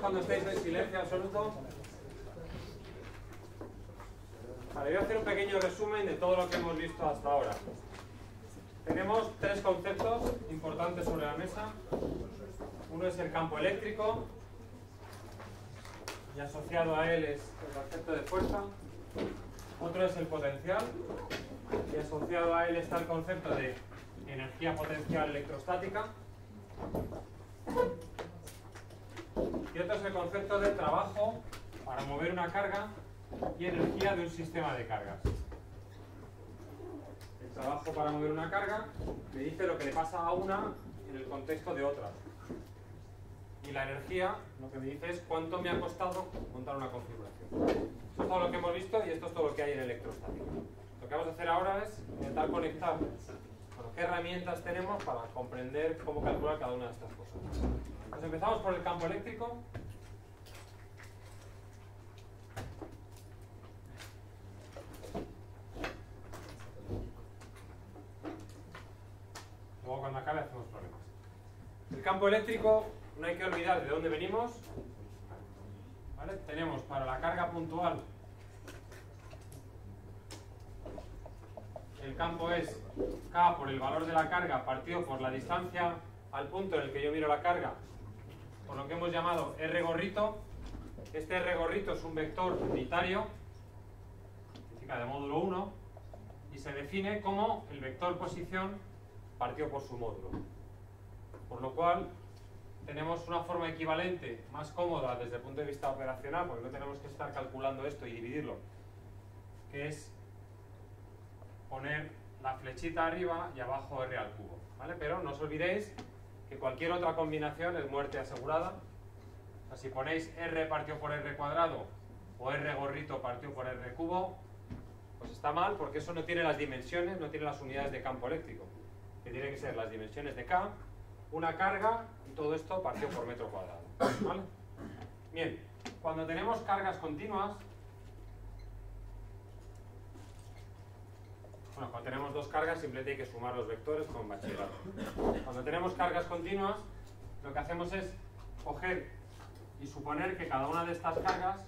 Cuando estéis en silencio absoluto. Vale, voy a hacer un pequeño resumen de todo lo que hemos visto hasta ahora. Tenemos tres conceptos importantes sobre la mesa. Uno es el campo eléctrico y asociado a él es el concepto de fuerza. Otro es el potencial y asociado a él está el concepto de energía potencial electrostática. Y otro es el concepto de trabajo para mover una carga y energía de un sistema de cargas. El trabajo para mover una carga me dice lo que le pasa a una en el contexto de otra. Y la energía lo que me dice es cuánto me ha costado montar una configuración. Esto es todo lo que hemos visto y esto es todo lo que hay en electrostática. Lo que vamos a hacer ahora es intentar conectar qué herramientas tenemos para comprender cómo calcular cada una de estas cosas. Pues empezamos por el campo eléctrico. Luego cuando acabe hacemos problemas. El campo eléctrico, no hay que olvidar de dónde venimos. Tenemos para la carga puntual el campo es K por el valor de la carga partido por la distancia al punto en el que yo miro la carga, por lo que hemos llamado R gorrito. Este R gorrito es un vector unitario, de módulo 1, y se define como el vector posición partido por su módulo. Por lo cual, tenemos una forma equivalente, más cómoda desde el punto de vista operacional, porque no tenemos que estar calculando esto y dividirlo, que es poner la flechita arriba y abajo R al cubo. ¿vale? Pero no os olvidéis que cualquier otra combinación es muerte asegurada. O sea, si ponéis R partido por R cuadrado o R gorrito partido por R cubo, pues está mal porque eso no tiene las dimensiones, no tiene las unidades de campo eléctrico, que tiene que ser las dimensiones de K, una carga y todo esto partido por metro cuadrado. Bien, cuando tenemos cargas continuas, Bueno, cuando tenemos dos cargas simplemente hay que sumar los vectores con bachillerato. Cuando tenemos cargas continuas, lo que hacemos es coger y suponer que cada una de estas cargas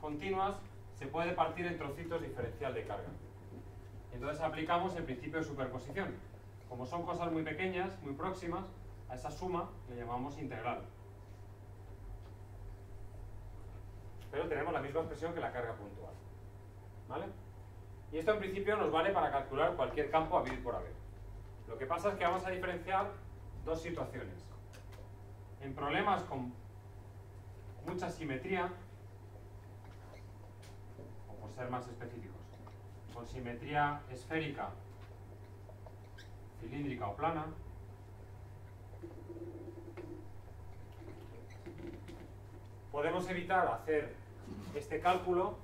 continuas se puede partir en trocitos diferencial de carga. Entonces aplicamos el principio de superposición. Como son cosas muy pequeñas, muy próximas, a esa suma le llamamos integral. Pero tenemos la misma expresión que la carga puntual. ¿Vale? Y esto en principio nos vale para calcular cualquier campo a vivir por haber. Lo que pasa es que vamos a diferenciar dos situaciones. En problemas con mucha simetría, o por ser más específicos, con simetría esférica, cilíndrica o plana, podemos evitar hacer este cálculo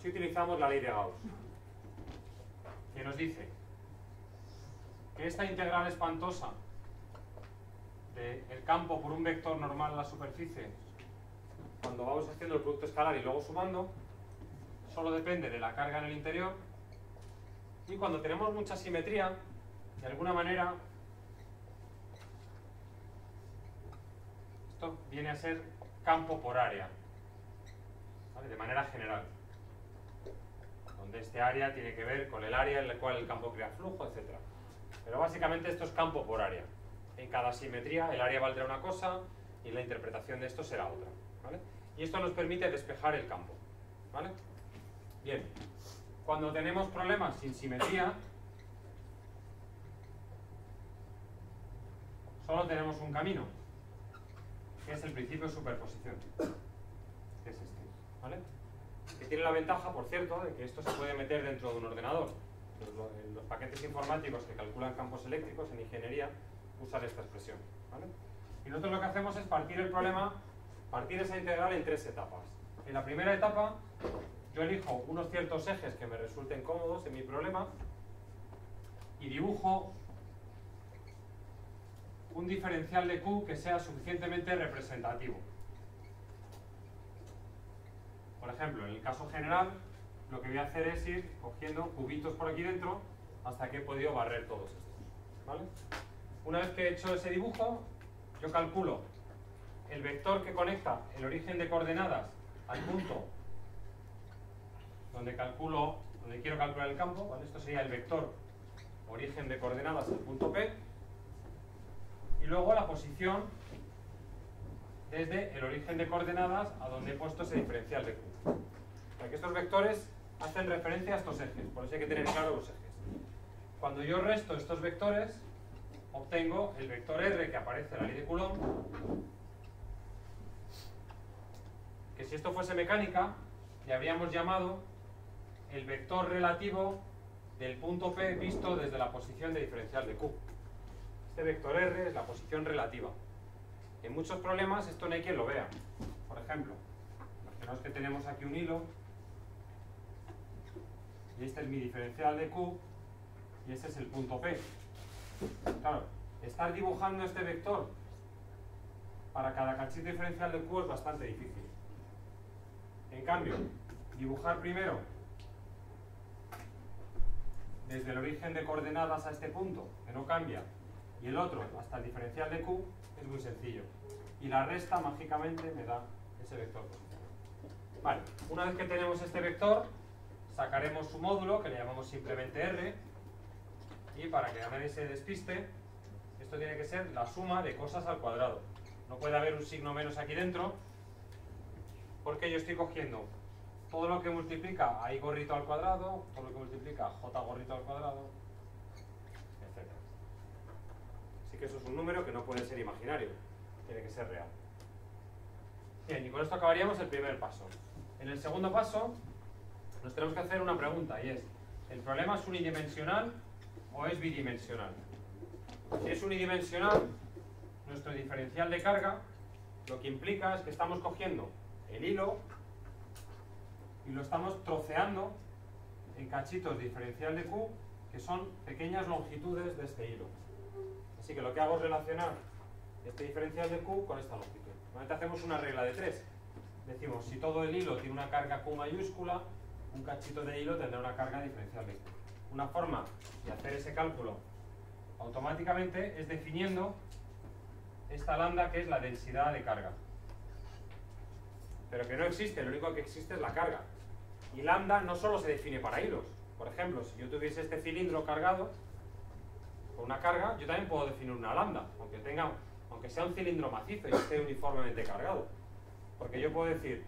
si utilizamos la ley de Gauss que nos dice que esta integral espantosa del campo por un vector normal en la superficie, cuando vamos haciendo el producto escalar y luego sumando, solo depende de la carga en el interior. Y cuando tenemos mucha simetría, de alguna manera, esto viene a ser campo por área, de manera general donde este área tiene que ver con el área en la cual el campo crea flujo, etc. Pero básicamente esto es campo por área. En cada simetría el área valdrá una cosa y la interpretación de esto será otra. Y esto nos permite despejar el campo. ¿vale? Bien, cuando tenemos problemas sin simetría, solo tenemos un camino, que es el principio de superposición, que es este. ¿vale? Que tiene la ventaja, por cierto, de que esto se puede meter dentro de un ordenador. Los, paquetes informáticos que calculan campos eléctricos en ingeniería usan esta expresión. Y nosotros lo que hacemos es partir el problema, partir esa integral en tres etapas. En la primera etapa, yo elijo unos ciertos ejes que me resulten cómodos en mi problema y dibujo un diferencial de Q que sea suficientemente representativo. Por ejemplo, en el caso general, lo que voy a hacer es ir cogiendo cubitos por aquí dentro hasta que he podido barrer todos estos. ¿vale? Una vez que he hecho ese dibujo, yo calculo el vector que conecta el origen de coordenadas al punto donde calculo, donde quiero calcular el campo, esto sería el vector origen de coordenadas al punto P, y luego la posición desde el origen de coordenadas a donde he puesto ese diferencial de Q. que estos vectores hacen referencia a estos ejes, por eso hay que tener claro los ejes. Cuando yo resto estos vectores, obtengo el vector R que aparece en la ley de Coulomb, que si esto fuese mecánica, le habríamos llamado el vector relativo del punto P visto desde la posición de diferencial de Q. Este vector R es la posición relativa. En muchos problemas esto no hay quien lo vea. Por ejemplo, imaginaos que tenemos aquí un hilo y este es mi diferencial de Q y este es el punto P. Claro, estar dibujando este vector para cada cachito diferencial de Q es bastante difícil. En cambio, dibujar primero desde el origen de coordenadas a este punto, que no cambia, y el otro hasta el diferencial de Q, es muy sencillo. Y la resta mágicamente me da ese vector Vale, una vez que tenemos este vector, sacaremos su módulo, que le llamamos simplemente R, y para que nadie se despiste, esto tiene que ser la suma de cosas al cuadrado. No puede haber un signo menos aquí dentro, porque yo estoy cogiendo todo lo que multiplica a i gorrito al cuadrado, todo lo que multiplica j gorrito al cuadrado, etc. Que eso es un número que no puede ser imaginario, tiene que ser real. Bien, y con esto acabaríamos el primer paso. En el segundo paso nos tenemos que hacer una pregunta y es, ¿el problema es unidimensional o es bidimensional? Si es unidimensional, nuestro diferencial de carga lo que implica es que estamos cogiendo el hilo y lo estamos troceando en cachitos diferencial de Q que son pequeñas longitudes de este hilo. Así que lo que hago es relacionar este diferencial de Q con esta longitud. Normalmente hacemos una regla de tres. Decimos, si todo el hilo tiene una carga Q mayúscula, un cachito de hilo tendrá una carga diferencial de Q. Una forma de hacer ese cálculo automáticamente es definiendo esta lambda que es la densidad de carga. Pero que no existe, lo único que existe es la carga. Y lambda no solo se define para hilos. Por ejemplo, si yo tuviese este cilindro cargado con una carga, yo también puedo definir una lambda, aunque, tenga, aunque sea un cilindro macizo y esté uniformemente cargado. Porque yo puedo decir,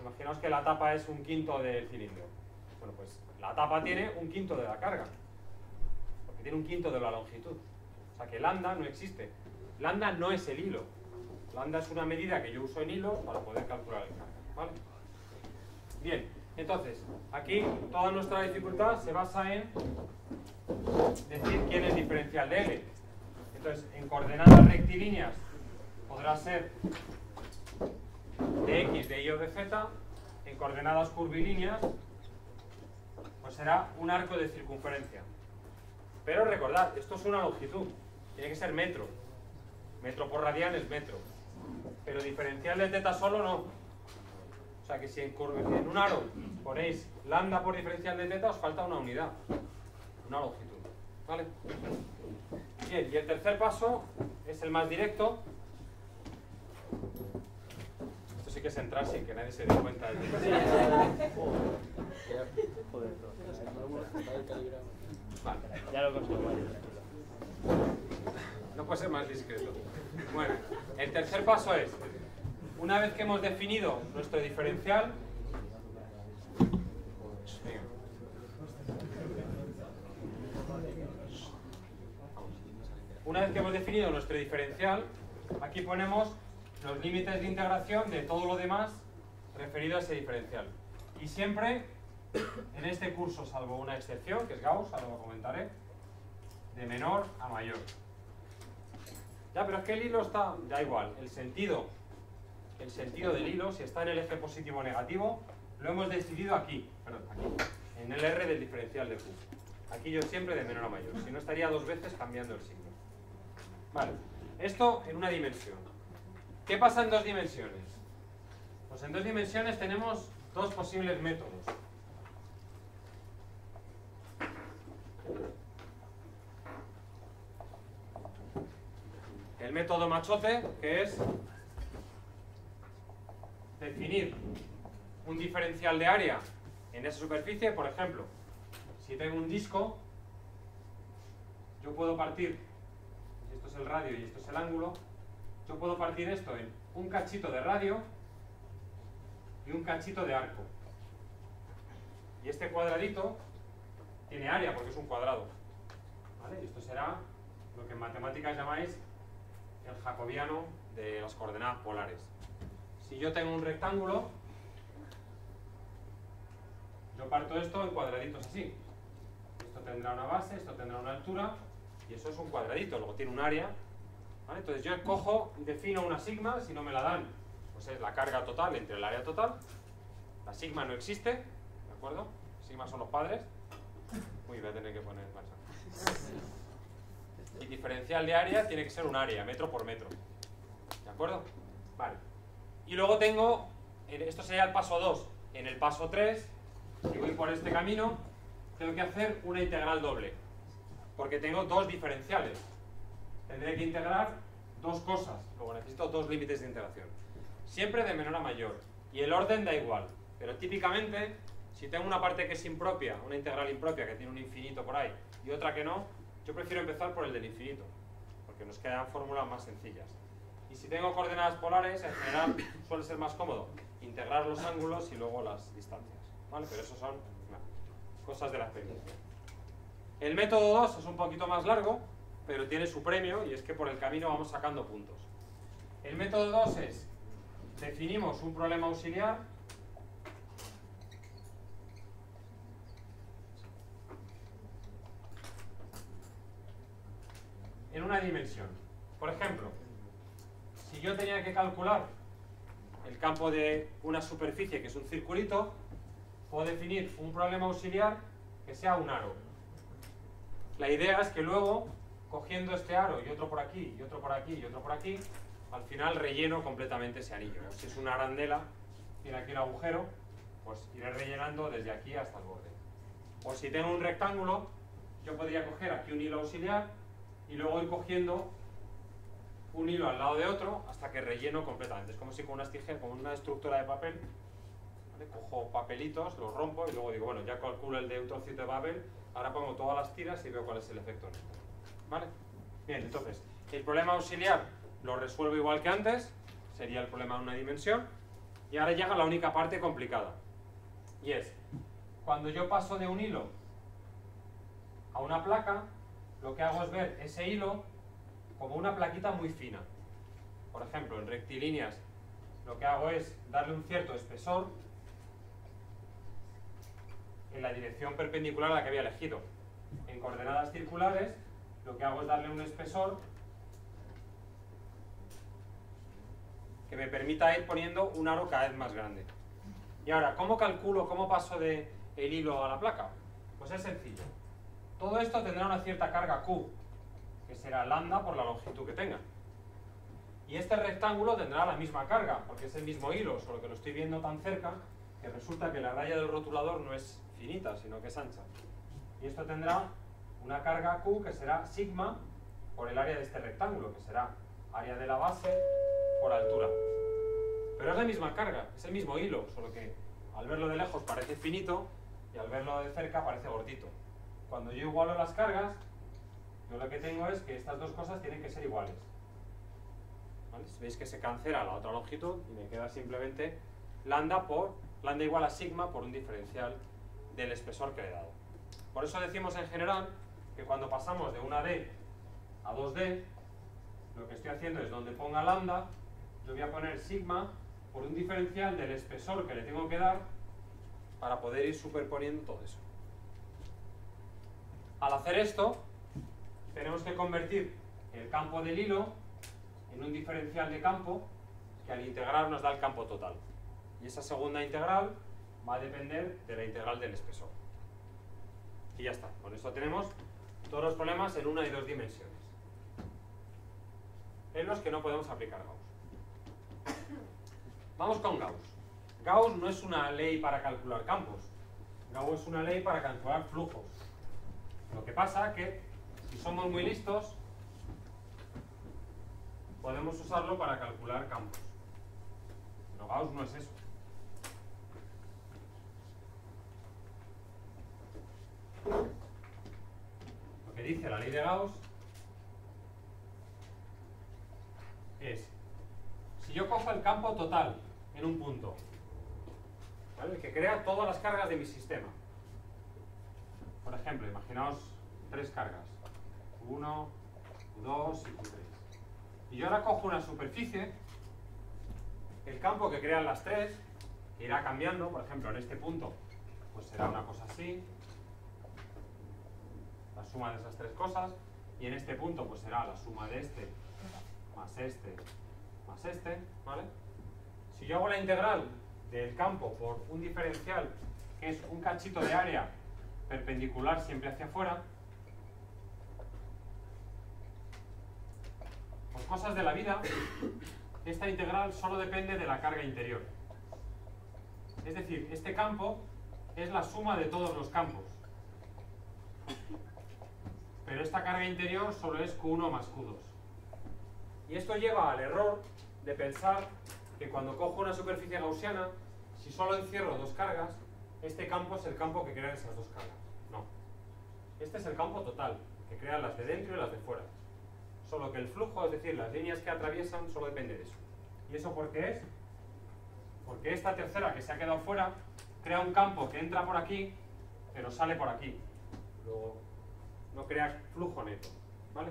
imaginaos que la tapa es un quinto del cilindro. Bueno, pues la tapa tiene un quinto de la carga, porque tiene un quinto de la longitud. O sea que lambda no existe. Lambda no es el hilo. Lambda es una medida que yo uso en hilos para poder calcular el carga. Bien, entonces, aquí toda nuestra dificultad se basa en decir quién es diferencial de L. Entonces, en coordenadas rectilíneas podrá ser de X, de Y o de Z. En coordenadas curvilíneas, pues será un arco de circunferencia. Pero recordad, esto es una longitud, tiene que ser metro. Metro por radian es metro. Pero diferencial de teta solo no sea que si en, un aro ponéis lambda por diferencial de teta, os falta una unidad, una longitud. ¿Vale? Bien, y el tercer paso es el más directo. Esto sí que es entrar sin que nadie se dé cuenta. De vale. Ya lo No puede ser más discreto. Bueno, el tercer paso es una vez que hemos definido nuestro diferencial, una vez que hemos definido nuestro diferencial, aquí ponemos los límites de integración de todo lo demás referido a ese diferencial. Y siempre, en este curso, salvo una excepción, que es Gauss, ahora lo comentaré, de menor a mayor. Ya, pero es que el hilo está, da igual, el sentido el sentido del hilo, si está en el eje positivo o negativo, lo hemos decidido aquí, perdón, aquí, en el R del diferencial de Q. Aquí yo siempre de menor a mayor, si no estaría dos veces cambiando el signo. Vale, esto en una dimensión. ¿Qué pasa en dos dimensiones? Pues en dos dimensiones tenemos dos posibles métodos. el método machote, que es definir un diferencial de área en esa superficie, por ejemplo, si tengo un disco, yo puedo partir, esto es el radio y esto es el ángulo, yo puedo partir esto en un cachito de radio y un cachito de arco. Y este cuadradito tiene área porque es un cuadrado. Y esto será lo que en matemáticas llamáis el jacobiano de las coordenadas polares. Si yo tengo un rectángulo, yo parto esto en cuadraditos así. Esto tendrá una base, esto tendrá una altura, y eso es un cuadradito, luego tiene un área. Entonces yo cojo defino una sigma, si no me la dan, pues es la carga total entre el área total. La sigma no existe, ¿de acuerdo? Sigma son los padres. Uy, voy a tener que poner Y diferencial de área tiene que ser un área, metro por metro. ¿De acuerdo? Vale. Y luego tengo, esto sería el paso 2. En el paso 3, si voy por este camino, tengo que hacer una integral doble. Porque tengo dos diferenciales. Tendré que integrar dos cosas. Luego necesito dos límites de integración. Siempre de menor a mayor. Y el orden da igual. Pero típicamente, si tengo una parte que es impropia, una integral impropia que tiene un infinito por ahí, y otra que no, yo prefiero empezar por el del infinito. Porque nos quedan fórmulas más sencillas. Y si tengo coordenadas polares, en general suele ser más cómodo integrar los ángulos y luego las distancias. ¿vale? Pero eso son cosas de la experiencia. El método 2 es un poquito más largo, pero tiene su premio y es que por el camino vamos sacando puntos. El método 2 es, definimos un problema auxiliar en una dimensión. Por ejemplo, si yo tenía que calcular el campo de una superficie que es un circulito, puedo definir un problema auxiliar que sea un aro. La idea es que luego, cogiendo este aro y otro por aquí, y otro por aquí, y otro por aquí, al final relleno completamente ese anillo. Si es una arandela, tiene aquí un agujero, pues iré rellenando desde aquí hasta el borde. O si tengo un rectángulo, yo podría coger aquí un hilo auxiliar y luego ir cogiendo un hilo al lado de otro hasta que relleno completamente. Es como si con unas tijeras, con una estructura de papel, cojo papelitos, los rompo y luego digo, bueno, ya calculo el de un trocito de papel, ahora pongo todas las tiras y veo cuál es el efecto ¿Vale? Bien, entonces, el problema auxiliar lo resuelvo igual que antes, sería el problema de una dimensión, y ahora llega la única parte complicada. Y es, cuando yo paso de un hilo a una placa, lo que hago es ver ese hilo como una plaquita muy fina. Por ejemplo, en rectilíneas lo que hago es darle un cierto espesor en la dirección perpendicular a la que había elegido. En coordenadas circulares lo que hago es darle un espesor que me permita ir poniendo un aro cada vez más grande. Y ahora, ¿cómo calculo, cómo paso de el hilo a la placa? Pues es sencillo. Todo esto tendrá una cierta carga Q, que será lambda por la longitud que tenga. Y este rectángulo tendrá la misma carga, porque es el mismo hilo, solo que lo estoy viendo tan cerca que resulta que la raya del rotulador no es finita, sino que es ancha. Y esto tendrá una carga Q que será sigma por el área de este rectángulo, que será área de la base por altura. Pero es la misma carga, es el mismo hilo, solo que al verlo de lejos parece finito y al verlo de cerca parece gordito. Cuando yo igualo las cargas, yo lo que tengo es que estas dos cosas tienen que ser iguales. Veis que se cancela la otra longitud y me queda simplemente lambda por lambda igual a sigma por un diferencial del espesor que le he dado. Por eso decimos en general que cuando pasamos de una D a 2D, lo que estoy haciendo es donde ponga lambda, yo voy a poner sigma por un diferencial del espesor que le tengo que dar para poder ir superponiendo todo eso. Al hacer esto, tenemos que convertir el campo del hilo en un diferencial de campo que al integrar nos da el campo total. Y esa segunda integral va a depender de la integral del espesor. Y ya está. Con esto tenemos todos los problemas en una y dos dimensiones. En los que no podemos aplicar Gauss. Vamos con Gauss. Gauss no es una ley para calcular campos. Gauss es una ley para calcular flujos. Lo que pasa que si somos muy listos, podemos usarlo para calcular campos. Pero Gauss no es eso. Lo que dice la ley de Gauss es, si yo cojo el campo total en un punto, ¿vale? el que crea todas las cargas de mi sistema, por ejemplo, imaginaos tres cargas, Q1, Q2 y Q3. Y yo ahora cojo una superficie, el campo que crean las tres, que irá cambiando, por ejemplo, en este punto, pues será una cosa así, la suma de esas tres cosas, y en este punto pues será la suma de este más este más este, ¿vale? Si yo hago la integral del campo por un diferencial que es un cachito de área perpendicular siempre hacia afuera, por cosas de la vida, esta integral solo depende de la carga interior. Es decir, este campo es la suma de todos los campos. Pero esta carga interior solo es Q1 más Q2. Y esto lleva al error de pensar que cuando cojo una superficie gaussiana, si solo encierro dos cargas, este campo es el campo que crea esas dos cargas. No. Este es el campo total, que crea las de dentro y las de fuera. Solo que el flujo, es decir, las líneas que atraviesan, solo depende de eso. ¿Y eso por qué es? Porque esta tercera que se ha quedado fuera crea un campo que entra por aquí, pero sale por aquí. Luego no crea flujo neto. ¿Vale?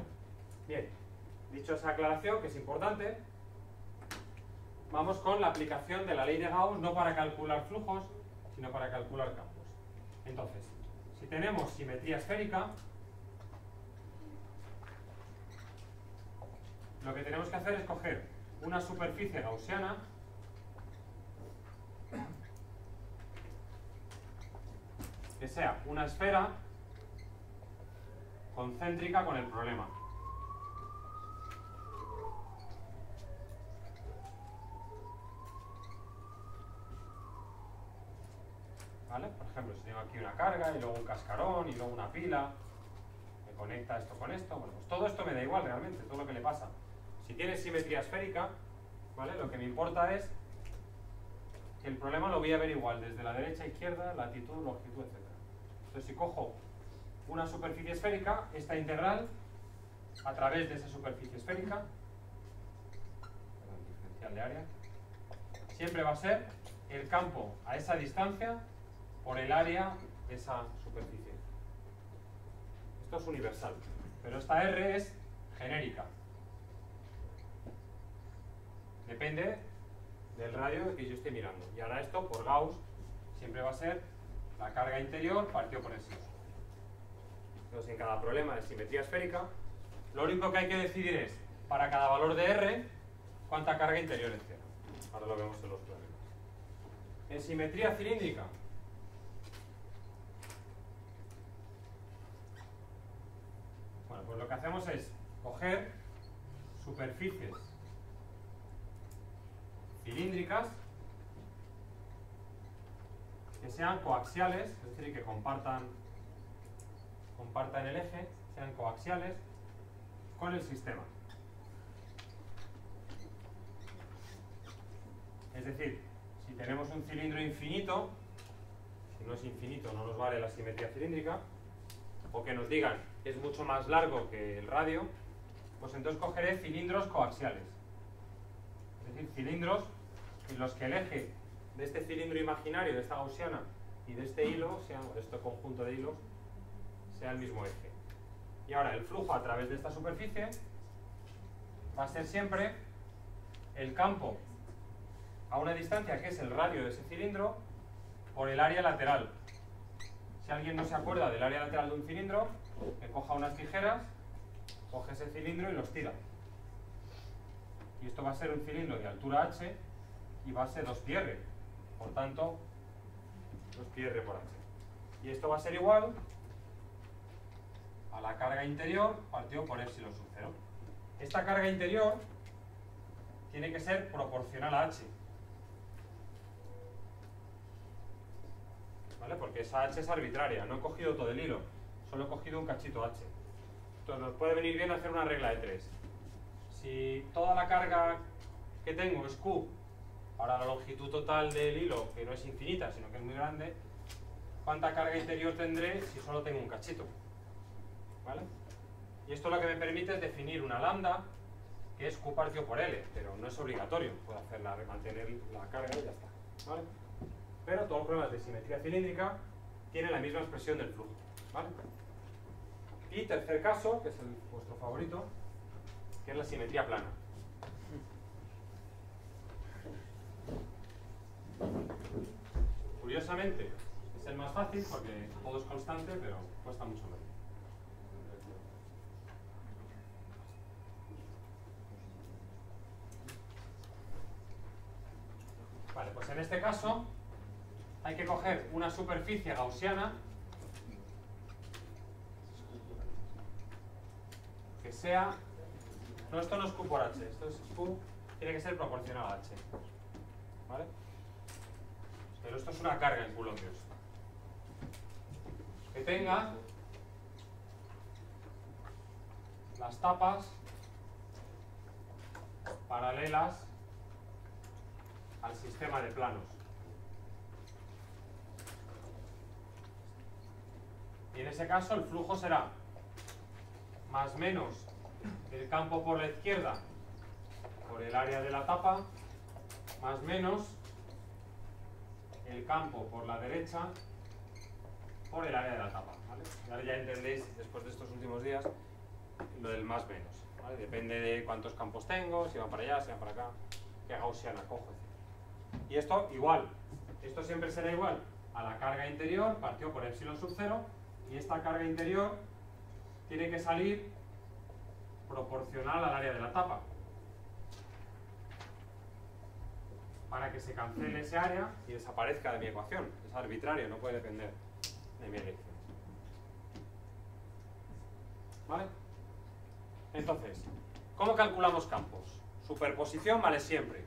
Bien, dicho esa aclaración, que es importante, vamos con la aplicación de la ley de Gauss, no para calcular flujos, sino para calcular campos. Entonces, si tenemos simetría esférica, lo que tenemos que hacer es coger una superficie gaussiana que sea una esfera concéntrica con el problema. ¿Vale? Por ejemplo, si tengo aquí una carga y luego un cascarón y luego una pila que conecta esto con esto, bueno, pues todo esto me da igual realmente, todo lo que le pasa. Si tiene simetría esférica, ¿vale? Lo que me importa es que el problema lo voy a ver igual desde la derecha a izquierda, latitud, longitud, etc. Entonces, si cojo una superficie esférica, esta integral a través de esa superficie esférica, diferencial de área, siempre va a ser el campo a esa distancia por el área de esa superficie. Esto es universal, pero esta R es genérica. Depende del radio que yo esté mirando. Y ahora esto, por Gauss, siempre va a ser la carga interior partido por el sinus. Entonces, en cada problema de simetría esférica, lo único que hay que decidir es, para cada valor de R, cuánta carga interior encierra. Ahora lo vemos en los problemas. En simetría cilíndrica, bueno, pues lo que hacemos es coger superficies cilíndricas que sean coaxiales, es decir, que compartan, compartan el eje, sean coaxiales con el sistema. Es decir, si tenemos un cilindro infinito, si no es infinito no nos vale la simetría cilíndrica, o que nos digan es mucho más largo que el radio, pues entonces cogeré cilindros coaxiales. Es decir, cilindros en los que el eje de este cilindro imaginario, de esta gaussiana y de este hilo, sea, de este conjunto de hilos, sea el mismo eje. Y ahora el flujo a través de esta superficie va a ser siempre el campo a una distancia que es el radio de ese cilindro por el área lateral. Si alguien no se acuerda del área lateral de un cilindro, que coja unas tijeras, coge ese cilindro y los tira. Y esto va a ser un cilindro de altura h y base 2πr. Por tanto, 2πr por h. Y esto va a ser igual a la carga interior partido por epsilon sub 0. Esta carga interior tiene que ser proporcional a h. ¿Vale? Porque esa h es arbitraria, no he cogido todo el hilo, solo he cogido un cachito h. Entonces nos puede venir bien hacer una regla de 3. si toda la carga que tengo es Q para la longitud total del hilo, que no es infinita, sino que es muy grande, ¿cuánta carga interior tendré si solo tengo un cachito? ¿Vale? Y esto lo que me permite es definir una lambda que es Q partido por L, pero no es obligatorio, puedo hacerla, mantener la carga y ya está. ¿vale? Pero todos los problemas de simetría cilíndrica tienen la misma expresión del flujo. ¿vale? Y tercer caso, que es el, vuestro favorito, que es la simetría plana. Curiosamente, es el más fácil porque todo es constante, pero cuesta mucho menos. Vale, pues en este caso hay que coger una superficie gaussiana que sea... No, esto no es Q por H, esto es Q, tiene que ser proporcional a H. ¿Vale? Pero esto es una carga en coulombios. Que tenga las tapas paralelas al sistema de planos. Y en ese caso el flujo será más menos el campo por la izquierda por el área de la tapa, más menos el campo por la derecha por el área de la tapa. ya entendéis, después de estos últimos días, lo del más menos. Depende de cuántos campos tengo, si van para allá, si van para acá, qué gaussiana cojo, etc. Y esto igual, esto siempre será igual a la carga interior partido por epsilon sub 0 y esta carga interior tiene que salir proporcional al área de la tapa. Para que se cancele ese área y desaparezca de mi ecuación. Es arbitrario, no puede depender de mi elección. ¿Vale? Entonces, ¿cómo calculamos campos? Superposición vale siempre.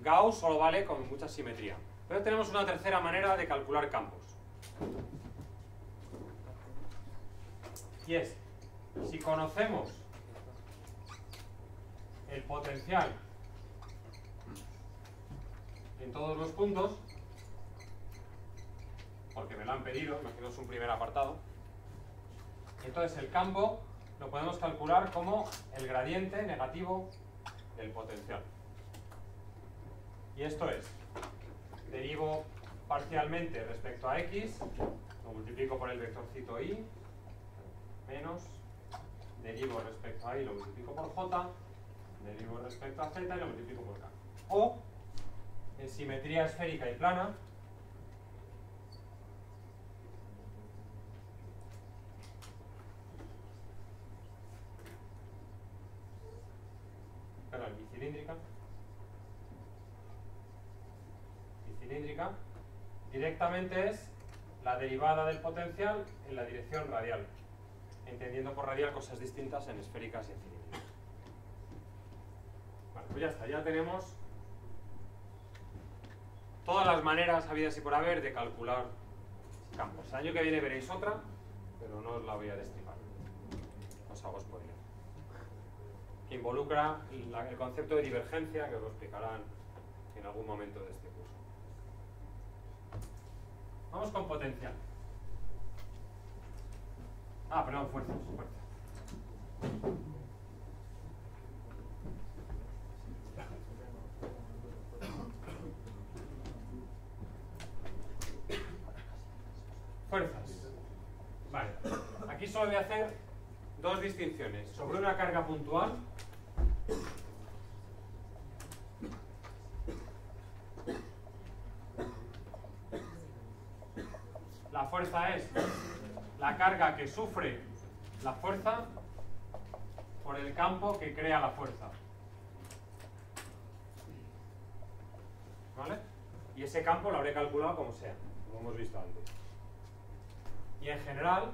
Gauss solo vale con mucha simetría. Pero tenemos una tercera manera de calcular campos. Y es, si conocemos el potencial en todos los puntos, porque me lo han pedido, imagino es un primer apartado, entonces el campo lo podemos calcular como el gradiente negativo del potencial. Y esto es, derivo parcialmente respecto a x, lo multiplico por el vectorcito y, menos, derivo respecto a y lo multiplico por j, derivo respecto a z y lo multiplico por k. O, en simetría esférica y plana, perdón, bicilíndrica, bicilíndrica, directamente es la derivada del potencial en la dirección radial, entendiendo por radial cosas distintas en esféricas y en cilíndricas. Bueno, pues ya está, ya tenemos todas las maneras habidas y por haber de calcular campos. El año que viene veréis otra, pero no os la voy a destripar. Os hago spoiler. Que involucra el concepto de divergencia, que os lo explicarán en algún momento de este curso. Vamos con potencial. Ah, perdón, fuerzas. Fuerzas. Vale. Aquí solo voy a hacer dos distinciones. Sobre una carga puntual. La fuerza es la carga que sufre la fuerza por el campo que crea la fuerza. ¿Vale? Y ese campo lo habré calculado como sea, como hemos visto antes. Y en general,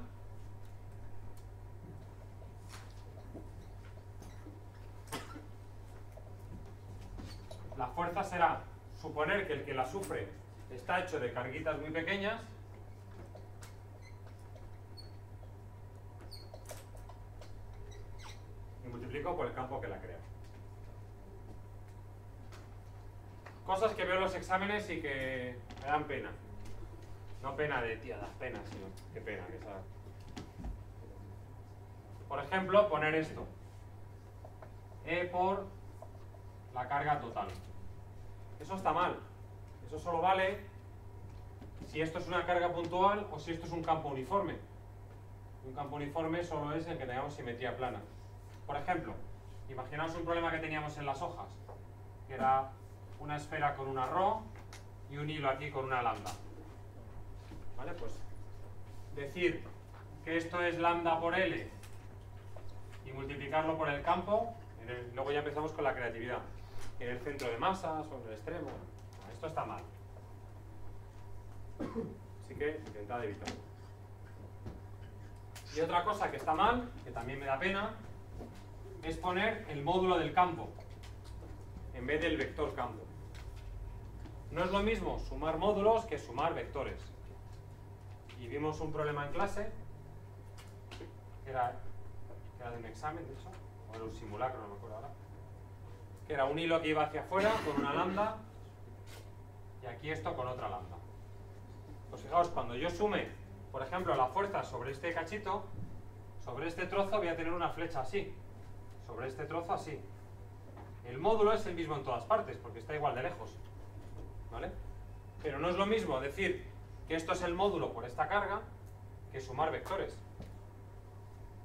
la fuerza será suponer que el que la sufre está hecho de carguitas muy pequeñas y multiplico por el campo que la crea. Cosas que veo en los exámenes y que me dan pena. No pena de tía, das pena, sino qué pena que esa... Por ejemplo, poner esto. E por la carga total. Eso está mal. Eso solo vale si esto es una carga puntual o si esto es un campo uniforme. Un campo uniforme solo es el que tengamos simetría plana. Por ejemplo, imaginaos un problema que teníamos en las hojas, que era una esfera con una rho y un hilo aquí con una lambda. ¿Vale? Pues decir que esto es lambda por L y multiplicarlo por el campo, luego ya empezamos con la creatividad. En el centro de masas o en el extremo. esto está mal. Así que intentad evitarlo. Y otra cosa que está mal, que también me da pena, es poner el módulo del campo en vez del vector campo. No es lo mismo sumar módulos que sumar vectores. Y vimos un problema en clase, que era, de un examen, de hecho, o era un simulacro, no me acuerdo ahora, que era un hilo que iba hacia afuera con una lambda y aquí esto con otra lambda. Pues fijaos, cuando yo sume, por ejemplo, la fuerza sobre este cachito, sobre este trozo voy a tener una flecha así, sobre este trozo así. El módulo es el mismo en todas partes, porque está igual de lejos. ¿Vale? Pero no es lo mismo decir que esto es el módulo por esta carga que sumar vectores.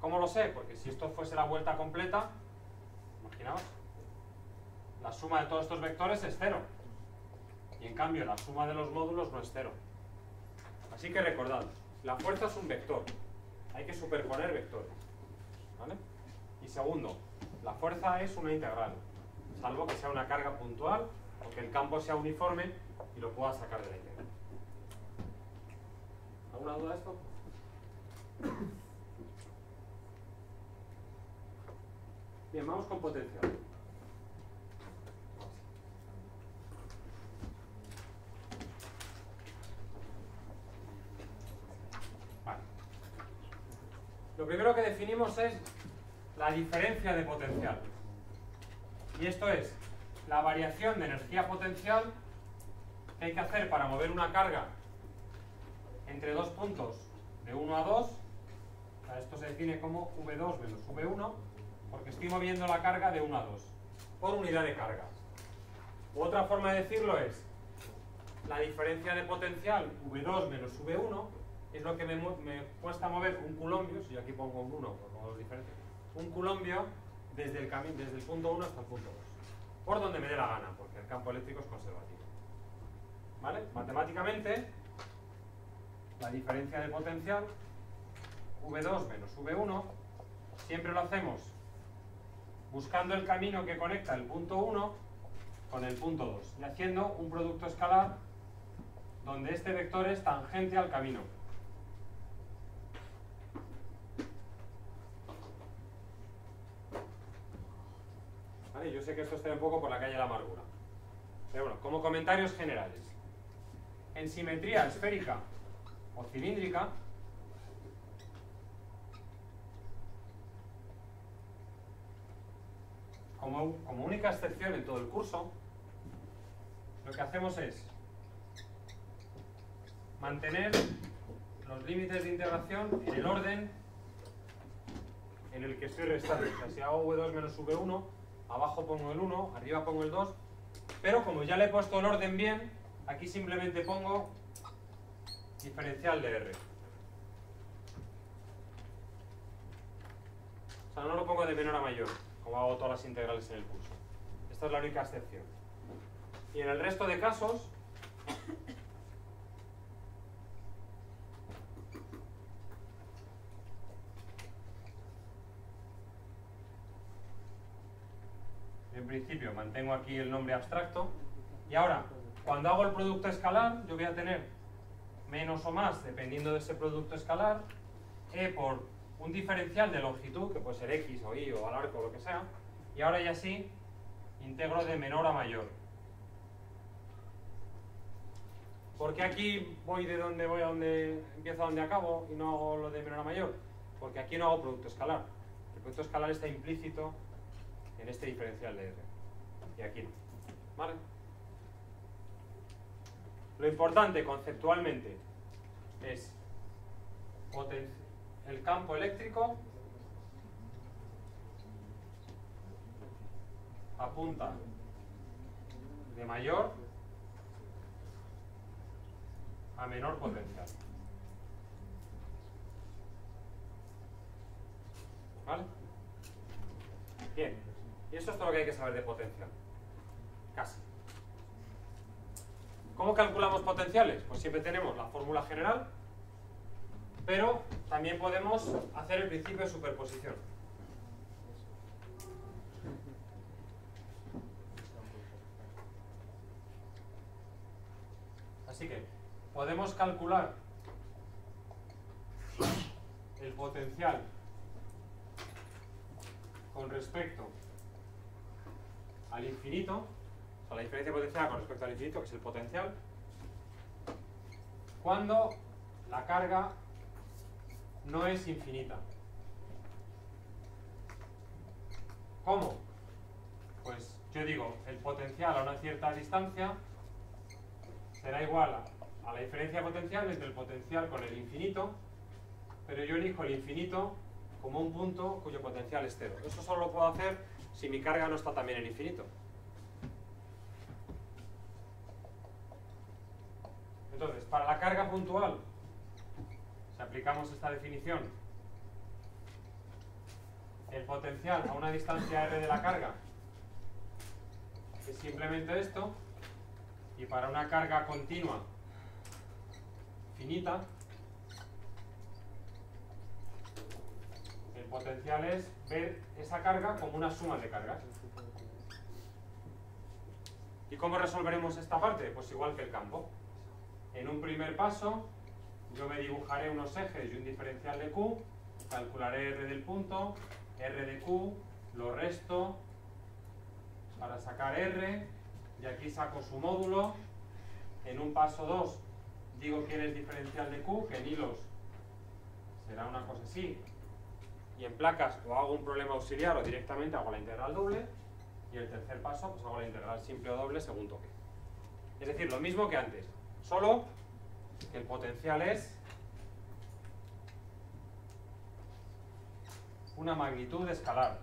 ¿Cómo lo sé? Porque si esto fuese la vuelta completa, imaginaos, la suma de todos estos vectores es cero. Y en cambio la suma de los módulos no es cero. Así que recordad, la fuerza es un vector. Hay que superponer vectores. ¿Vale? Y segundo, la fuerza es una integral, salvo que sea una carga puntual o que el campo sea uniforme y lo pueda sacar de la integral. ¿Alguna duda de esto? Bien, vamos con potencial. Lo primero que definimos es la diferencia de potencial. Y esto es la variación de energía potencial que hay que hacer para mover una carga entre dos puntos de 1 a 2. esto se define como V2 menos V1, porque estoy moviendo la carga de 1 a 2 por unidad de carga. otra forma de decirlo es la diferencia de potencial V2 menos V1 es lo que me, cuesta mover un culombio, si yo aquí pongo un 1, pongo dos diferentes, un culombio desde el, desde el punto 1 hasta el punto 2. Por donde me dé la gana, porque el campo eléctrico es conservativo. ¿Vale? Matemáticamente, la diferencia de potencial, V2 menos V1, siempre lo hacemos buscando el camino que conecta el punto 1 con el punto 2 y haciendo un producto escalar donde este vector es tangente al camino. Yo sé que esto está un poco por la calle de la amargura. Pero bueno, como comentarios generales. En simetría esférica o cilíndrica, como, como única excepción en todo el curso, lo que hacemos es mantener los límites de integración en el orden en el que estoy restando. O sea, si hago V2 menos V1, abajo pongo el 1, arriba pongo el 2, pero como ya le he puesto el orden bien, aquí simplemente pongo diferencial de R. O sea, no lo pongo de menor a mayor, como hago todas las integrales en el curso. Esta es la única excepción. Y en el resto de casos, principio mantengo aquí el nombre abstracto. Y ahora, cuando hago el producto escalar, yo voy a tener menos o más, dependiendo de ese producto escalar, e por un diferencial de longitud, que puede ser x o y o al arco o lo que sea, y ahora ya sí, integro de menor a mayor. ¿Por aquí voy de donde voy a donde empiezo a donde acabo y no hago lo de menor a mayor? Porque aquí no hago producto escalar. El producto escalar está implícito en este diferencial de R. Y aquí no. ¿Vale? Lo importante conceptualmente es el campo eléctrico apunta de mayor a menor potencial. ¿Vale? Bien, y esto es todo lo que hay que saber de potencial. Casi. ¿Cómo calculamos potenciales? Pues siempre tenemos la fórmula general, pero también podemos hacer el principio de superposición. Así que podemos calcular el potencial con respecto al infinito, o sea, la diferencia potencial con respecto al infinito, que es el potencial, cuando la carga no es infinita. ¿Cómo? Pues yo digo, el potencial a una cierta distancia será igual a, la diferencia potencial entre el potencial con el infinito, pero yo elijo el infinito como un punto cuyo potencial es cero. Eso solo lo puedo hacer si mi carga no está también en infinito. Entonces, para la carga puntual, si aplicamos esta definición, el potencial a una distancia r de la carga es simplemente esto, y para una carga continua finita, es ver esa carga como una suma de cargas. ¿Y cómo resolveremos esta parte? Pues igual que el campo. En un primer paso, yo me dibujaré unos ejes y un diferencial de Q, calcularé R del punto, R de Q, lo resto para sacar R, y aquí saco su módulo. En un paso 2 digo quién es diferencial de Q, que en hilos será una cosa así. Y en placas o hago un problema auxiliar o directamente hago la integral doble. Y el tercer paso, pues hago la integral simple o doble según toque. Es decir, lo mismo que antes, solo que el potencial es una magnitud escalar.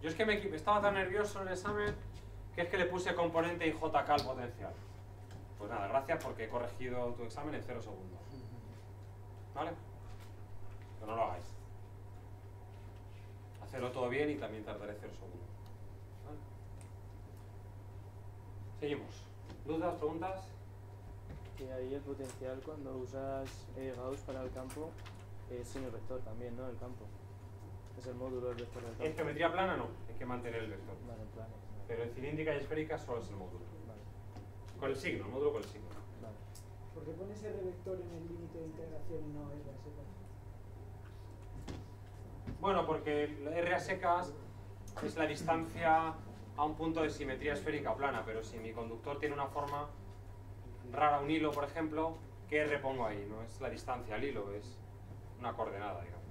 Yo es que me estaba tan nervioso en el examen que es que le puse componente y JK al potencial. Pues nada, gracias porque he corregido tu examen en cero segundos. ¿Vale? Pero no lo hagáis. Hacerlo todo bien y también tardaré cero segundos. ¿Vale? Seguimos. ¿Dudas, preguntas? Que ahí el potencial cuando usas eh, Gauss para el campo es sin el vector también, ¿no? El campo. Es el módulo del vector del campo. En geometría plana no, hay que mantener el vector. Vale, en plano. Pero en cilíndrica y esférica solo es el módulo. Con el signo, el módulo con el signo. vale. ¿Por qué pones R vector en el límite de integración y no R a secas? Bueno, porque R a secas es la distancia a un punto de simetría esférica plana, pero si mi conductor tiene una forma rara, un hilo, por ejemplo, ¿qué R pongo ahí? No es la distancia al hilo, es una coordenada, digamos.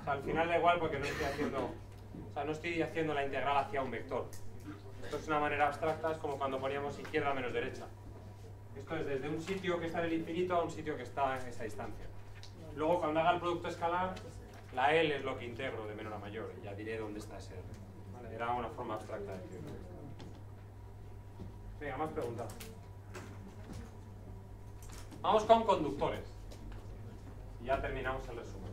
O sea, al final da igual porque no estoy haciendo, o sea, no estoy haciendo la integral hacia un vector. Esto es una manera abstracta, es como cuando poníamos izquierda menos derecha. Esto es desde un sitio que está en el infinito a un sitio que está en esa distancia. Luego, cuando haga el producto escalar, la L es lo que integro de menor a mayor, y ya diré dónde está ese R. Era una forma abstracta de decirlo. Venga, más preguntas. Vamos con conductores. Y ya terminamos el resumen.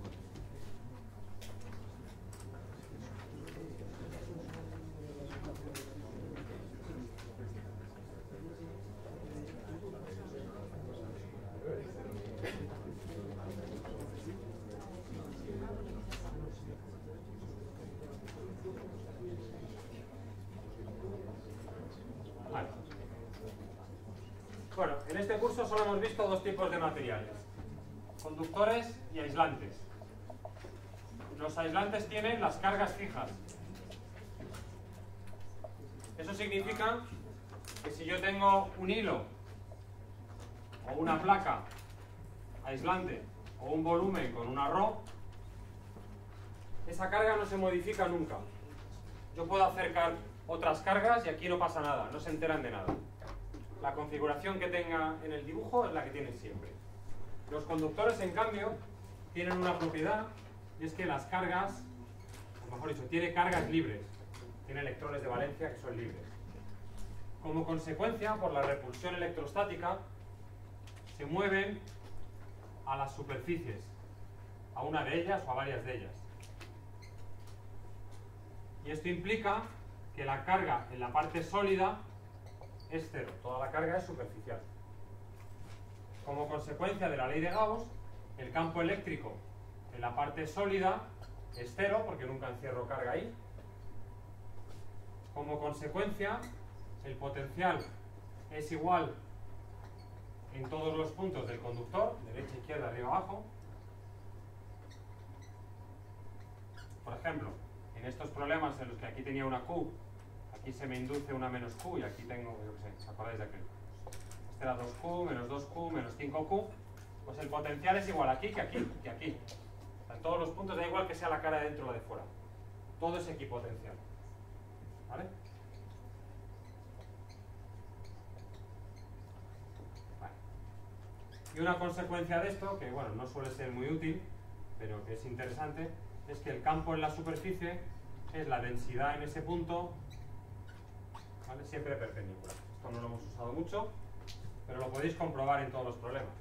Vale. Bueno, en este curso solo hemos visto dos tipos de materiales. Conductores y aislantes. Los aislantes tienen las cargas fijas. Eso significa que si yo tengo un hilo o una placa aislante o un volumen con una ρ, esa carga no se modifica nunca. Yo puedo acercar otras cargas y aquí no pasa nada, no se enteran de nada. La configuración que tenga en el dibujo es la que tienen siempre. Los conductores, en cambio, tienen una propiedad y es que las cargas, o mejor dicho, tiene cargas libres. Tiene electrones de valencia que son libres. Como consecuencia, por la repulsión electrostática, se mueven a las superficies, a una de ellas o a varias de ellas. Y esto implica que la carga en la parte sólida es cero, toda la carga es superficial. Como consecuencia de la ley de Gauss, el campo eléctrico en la parte sólida es cero, porque nunca encierro carga ahí. Como consecuencia, el potencial es igual en todos los puntos del conductor, derecha, izquierda, arriba, abajo. Por ejemplo, en estos problemas en los que aquí tenía una Q, aquí se me induce una menos Q y aquí tengo, yo qué sé, ¿os acordáis de aquel? Este era 2Q, menos 2Q, menos 5Q, pues el potencial es igual aquí que aquí, que aquí. en todos los puntos da igual que sea la cara de dentro o la de fuera. Todo es equipotencial. ¿Vale? Y una consecuencia de esto, que bueno, no suele ser muy útil, pero que es interesante, es que el campo en la superficie es la densidad en ese punto, ¿vale? siempre perpendicular. Esto no lo hemos usado mucho, pero lo podéis comprobar en todos los problemas.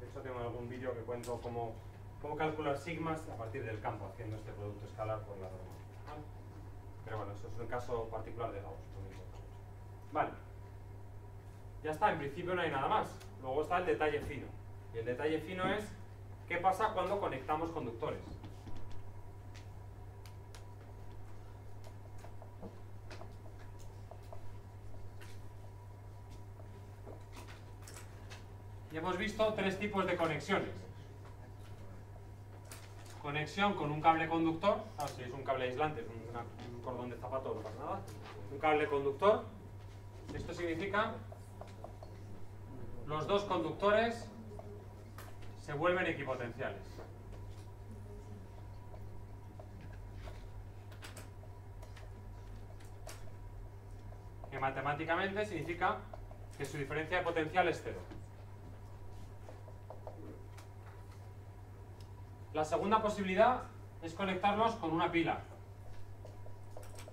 De hecho, tengo algún vídeo que cuento cómo, cómo calcular sigmas a partir del campo, haciendo este producto escalar por la norma. Pero bueno, eso es un caso particular de Gauss. Vale. Ya está, en principio no hay nada más. Luego está el detalle fino. Y el detalle fino es qué pasa cuando conectamos conductores. Y hemos visto tres tipos de conexiones. Conexión con un cable conductor, claro, si es un cable aislante, es un cordón de zapato, no pasa nada. Un cable conductor. Esto significa los dos conductores se vuelven equipotenciales. Que matemáticamente significa que su diferencia de potencial es cero. La segunda posibilidad es conectarlos con una pila.